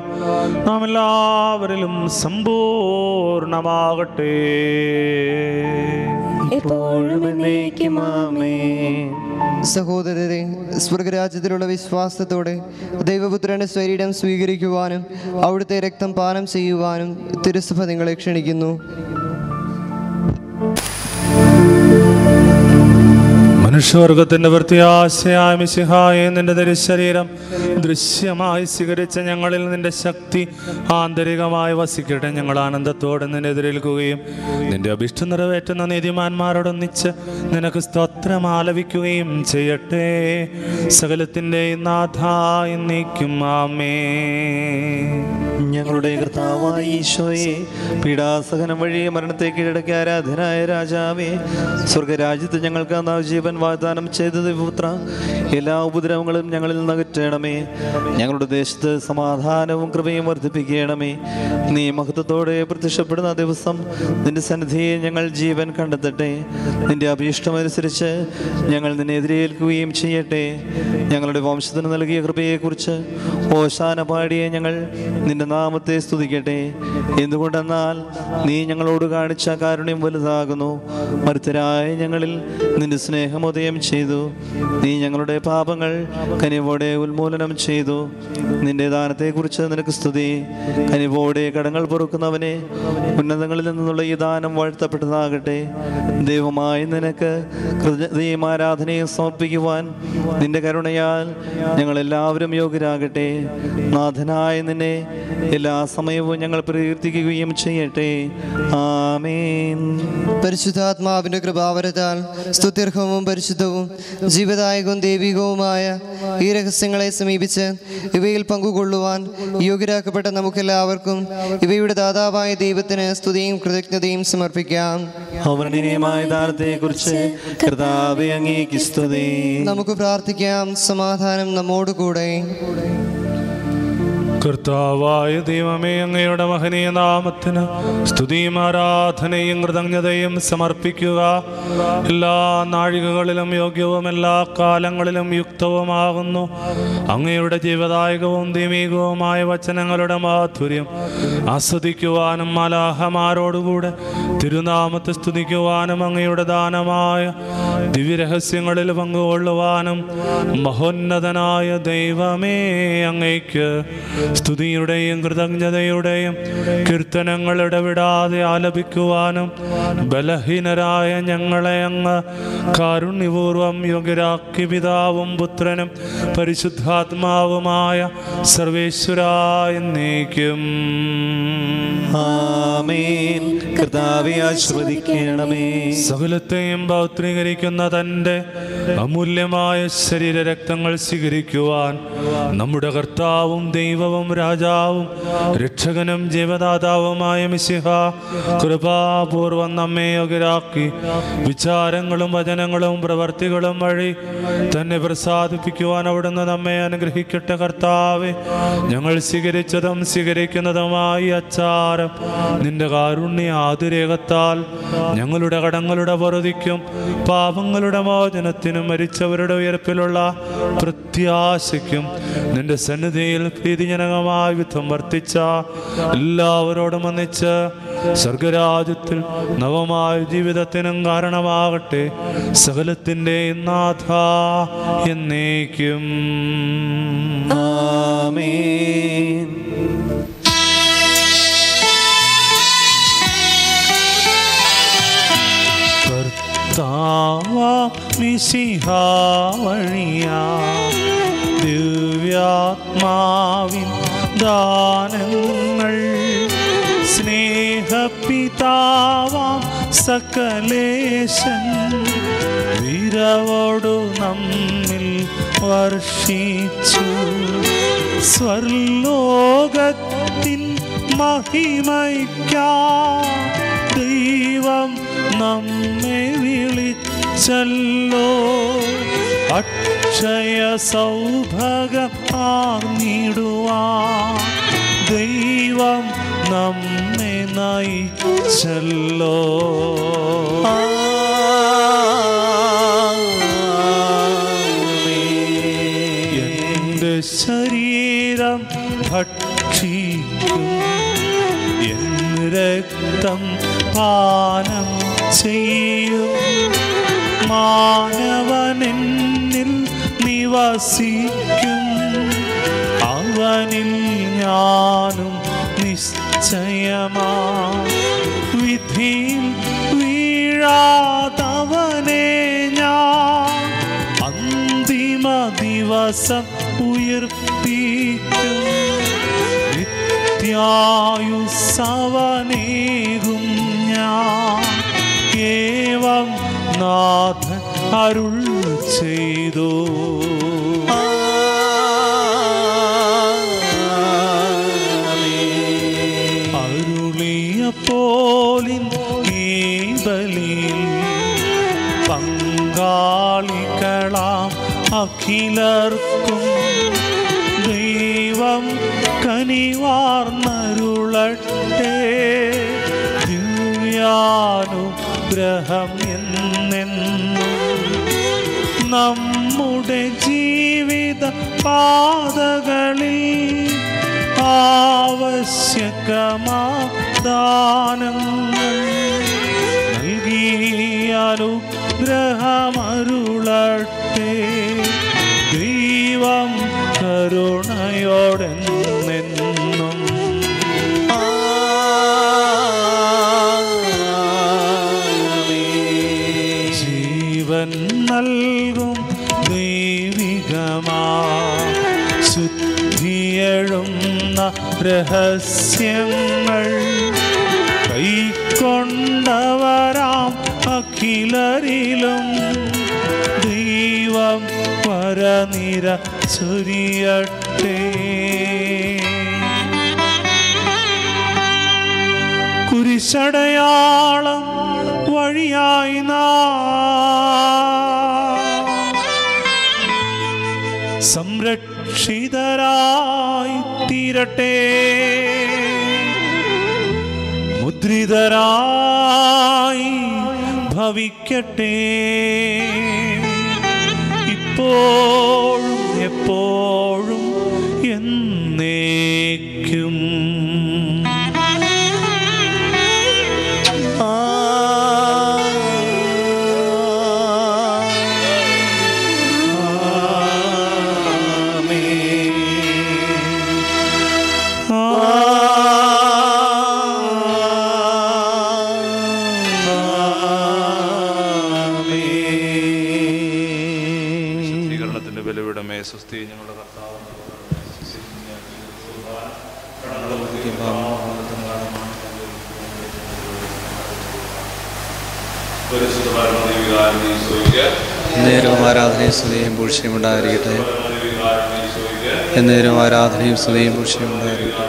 നാം എല്ലാവരിലും സമ്പൂർണമാകട്ടെ. എപ്പോഴും എന്നേക്കും ആമേൻ സഹോദരരെ സ്വർഗരാജ്യത്തിലുള്ള വിശ്വാസത്തോടെ ദൈവപുത്രന്റെ ശരീരം സ്വീകരിക്കുവാനും അവിടുത്തെ രക്തം പാനം ചെയ്യുവാനും തിരുസഭ നിങ്ങളെ ക്ഷണിക്കുന്നു. മനുഷ്യവർഗത്തിന്റെ വൃത്തിയാശയായ മിശിഹായ നിന്റെ ശരീരം ദൃശ്യമായി സ്വീകരിച്ച ഞങ്ങളിൽ നിന്റെ ശക്തി ആന്തരികമായി വസിക്കട്ടെ. ഞങ്ങൾ ആനന്ദത്തോടെ നിന്നെ എതിരേൽക്കുകയും നിന്റെ അഭിഷ്ടം നിറവേറ്റുന്ന നീതിമാന്മാരോടൊന്നിച്ച് നിനക്ക് സ്തോത്രം ആലപിക്കുകയും ചെയ്യട്ടെ. സകലത്തിന്റെ ഞങ്ങളുടെ കർത്താവായ ഈശോയെ പീഡാസഹനം വഴി മരണത്തെ കീഴടക്കിയ ആരാധനായ രാജാവേ സ്വർഗരാജ്യത്ത് ഞങ്ങൾക്ക് നവജീവൻ വാഗ്ദാനം ചെയ്തത് പുത്ര. എല്ലാ ഉപദ്രവങ്ങളും ഞങ്ങളിൽ നിന്ന് അകറ്റണമേ. ഞങ്ങളുടെ ദേശത്ത് സമാധാനവും കൃപയും വർദ്ധിപ്പിക്കണമേ. നീ മഹത്വത്തോടെ പ്രത്യക്ഷപ്പെടുന്ന ദിവസം നിന്റെ സന്നിധിയെ ഞങ്ങൾ ജീവൻ കണ്ടെത്തട്ടെ. നിന്റെ അഭീഷ്ടമനുസരിച്ച് ഞങ്ങൾ നിന്നെ എതിരേൽക്കുകയും ചെയ്യട്ടെ. ഞങ്ങളുടെ വംശത്തിന് നൽകിയ കൃപയെക്കുറിച്ച് ഓശാന പാടിയെ ഞങ്ങൾ നിന്റെ നാമത്തെ സ്തുതിക്കട്ടെ. എന്തുകൊണ്ടെന്നാൽ നീ ഞങ്ങളോട് കാണിച്ച കാരുണ്യം വലുതാകുന്നു. മരുത്തരായ ഞങ്ങളിൽ നിന്റെ സ്നേഹമുദയം ചെയ്തു. നീ ഞങ്ങളുടെ പാപങ്ങൾ കനിവോടെ ഉന്മൂലനം ചെയ്തു. നിന്റെ ദാനത്തെക്കുറിച്ച് നിനക്ക് സ്തുതി. കനിവോടെ കടങ്ങൾ പൊറുക്കുന്നവനെ ഉന്നതങ്ങളിൽ നിന്നുള്ള ഈ ദാനം വാഴ്ത്തപ്പെട്ടതാകട്ടെ. ദൈവമായി നിനക്ക് കൃതജ്ഞതയും ആരാധനയും സമർപ്പിക്കുവാൻ നിന്റെ കരുണയാൽ ഞങ്ങൾ എല്ലാവരും യോഗ്യരാകട്ടെ. നാഥനായ നിന്നെ എല്ലാ സമയവും ഞങ്ങൾ പ്രകീർത്തിക്കുകയും ചെയ്യട്ടെ. ആമേൻ. പരിശുദ്ധാത്മാവിന്റെ കൃപാവരത്താൽ സ്തുത്യർഹവും പരിശുദ്ധവും ജീവദായകവും ദൈവികവുമായ ഈ രഹസ്യങ്ങളെ സമീപിച്ച് ഇവയിൽ പങ്കുകൊള്ളുവാൻ യോഗ്യരാക്കപ്പെട്ട നമുക്കെല്ലാവർക്കും ഇവയുടെ ദാതാവായ ദൈവത്തിന് സ്തുതിയും കൃതജ്ഞതയും സമർപ്പിക്കാം. നമുക്ക് പ്രാർത്ഥിക്കാം. സമാധാനം നമ്മോടുകൂടെ. കർത്താവായ ദൈവമേ അങ്ങയുടെ മഹനീയ നാമത്തിന് സ്തുതിയും ആരാധനയും കൃതജ്ഞതയും സമർപ്പിക്കുക. എല്ലാ നാഴികകളിലും യോഗ്യവും എല്ലാ കാലങ്ങളിലും യുക്തവുമാകുന്നു. അങ്ങയുടെ ജീവദായകവും ദൈവികവുമായ വചനങ്ങളുടെ മാധുര്യം ആസ്വദിക്കുവാനും മലാഹമാരോടുകൂടെ തിരുനാമത്തെ സ്തുതിക്കുവാനും അങ്ങയുടെ ദാനമായ ദിവ്യരഹസ്യങ്ങളിൽ പങ്കുകൊള്ളുവാനും മഹോന്നതനായ ദൈവമേ അങ്ങയ്ക്ക് സ്തുതിയുടെയും കൃതജ്ഞതയുടെയും കീർത്തനങ്ങൾ ഇടവിടാതെ ആലപിക്കുവാനും ബലഹീനരായ ഞങ്ങളെ അങ്ങ് കാരുണ്യപൂർവം യോഗ്യരാക്കി പിതാവും പുത്രനും പരിശുദ്ധാത്മാവുമായ സർവേശ്വരായ നീക്കും ആമേൻ. കർത്താവെ സകലത്തെയും പൗത്രീകരിക്കുന്ന തന്റെ അമൂല്യമായ ശരീര രക്തങ്ങൾ സ്വീകരിക്കുവാൻ നമ്മുടെ കർത്താവും ദൈവവും രാജാവും രക്ഷകനും ജീവദാതാവുമായ മിശിഹ കൃപാപൂർവം നമ്മെ യോഗ്യരാക്കി. വിചാരങ്ങളും വചനങ്ങളും പ്രവർത്തികളും വഴി തന്നെ പ്രസാദിപ്പിക്കുവാൻ അവിടുന്ന് നമ്മെ അനുഗ്രഹിക്കട്ടെ കർത്താവെ. ഞങ്ങൾ സ്വീകരിച്ചതും സ്വീകരിക്കുന്നതുമായി അച്ചാരം. നിന്റെ കാരുണ്യ ആതിരേകത്താൽ ഞങ്ങളുടെ കടങ്ങളുടെ പൊറുതിക്കും പാപങ്ങളുടെ മോചനത്തിനും മരിച്ചവരുടെ ഉയർപ്പിലുള്ള പ്രത്യാശയ്ക്കും നിന്റെ സന്നിധിയിൽ പ്രീതിജനകമായ വിധം വർത്തിച്ച എല്ലാവരോടും ഒന്നിച്ച് സ്വർഗരാജ്യത്തിൽ നവമായ ജീവിതത്തിനും കാരണമാകട്ടെ സകലത്തിന്റെ നാഥ എന്നേക്കും. ആമേൻ. കർത്താവ മിശിഹാവഴിയാ ദിവ്യാത്മാവിൻ ദാനങ്ങൾ. സ്നേഹപിതാവാം സകലേശൻ വിരവോടു നമ്മിൽ വർഷിച്ചു. സ്വർലോകത്തിൻ മഹിമയ്ക്കാ ദൈവം നമ്മെ വിളിച്ചല്ലോ. അക്ഷയ സൗഭകം ആർന്നിടുവാൻ ദൈവം നമ്മെ നയിച്ചല്ലോ. എന്റെ ശരീരം ഭക്ഷിക്കും. എൻ രക്തം പാനം ചെയ്യും. മാനവനെന്നിൽ നിവസിക്കും അവനിൽ ഞാനും നിശ്ചയമാ വിധിയിൽ വീഴാതവനെ ഞാൻ അന്തിമ ദിവസം ഉയർത്തിക്കും. നിത്യായുസവനേകും ഞാൻ. ഏവം നാഥൻ അരുൾ ചെയ്തു. അഖിലർക്കും ദൈവം കനിവാർന്നരുളട്ടെ. ദിവ്യാനുഗ്രഹം എന്നെന്നും നമ്മുടെ ജീവിത പാതകളിൽ ആവശ്യകമാ ദാനങ്ങൾ നൽകിയാനുഗ്രഹമരുളട്ടെ രഹസ്യങ്ങൾ കൈക്കൊണ്ടവരാം അഖിലരിലും. ദൈവം പരനിര ചൊരിയട്ടെ. കുരിശടയാളം വഴിയായി നാം. സംരക്ഷിതരായി തീരട്ടെ. മുദ്രിതരായി ഭവിക്കട്ടെ. ഇപ്പോഴും എപ്പോഴും എന്നേക്കും. പൂഴ്ചയും ഉണ്ടായിരിക്കട്ടെ എന്നേരും ആരാധനയും സ്തുതിയും എന്നേരും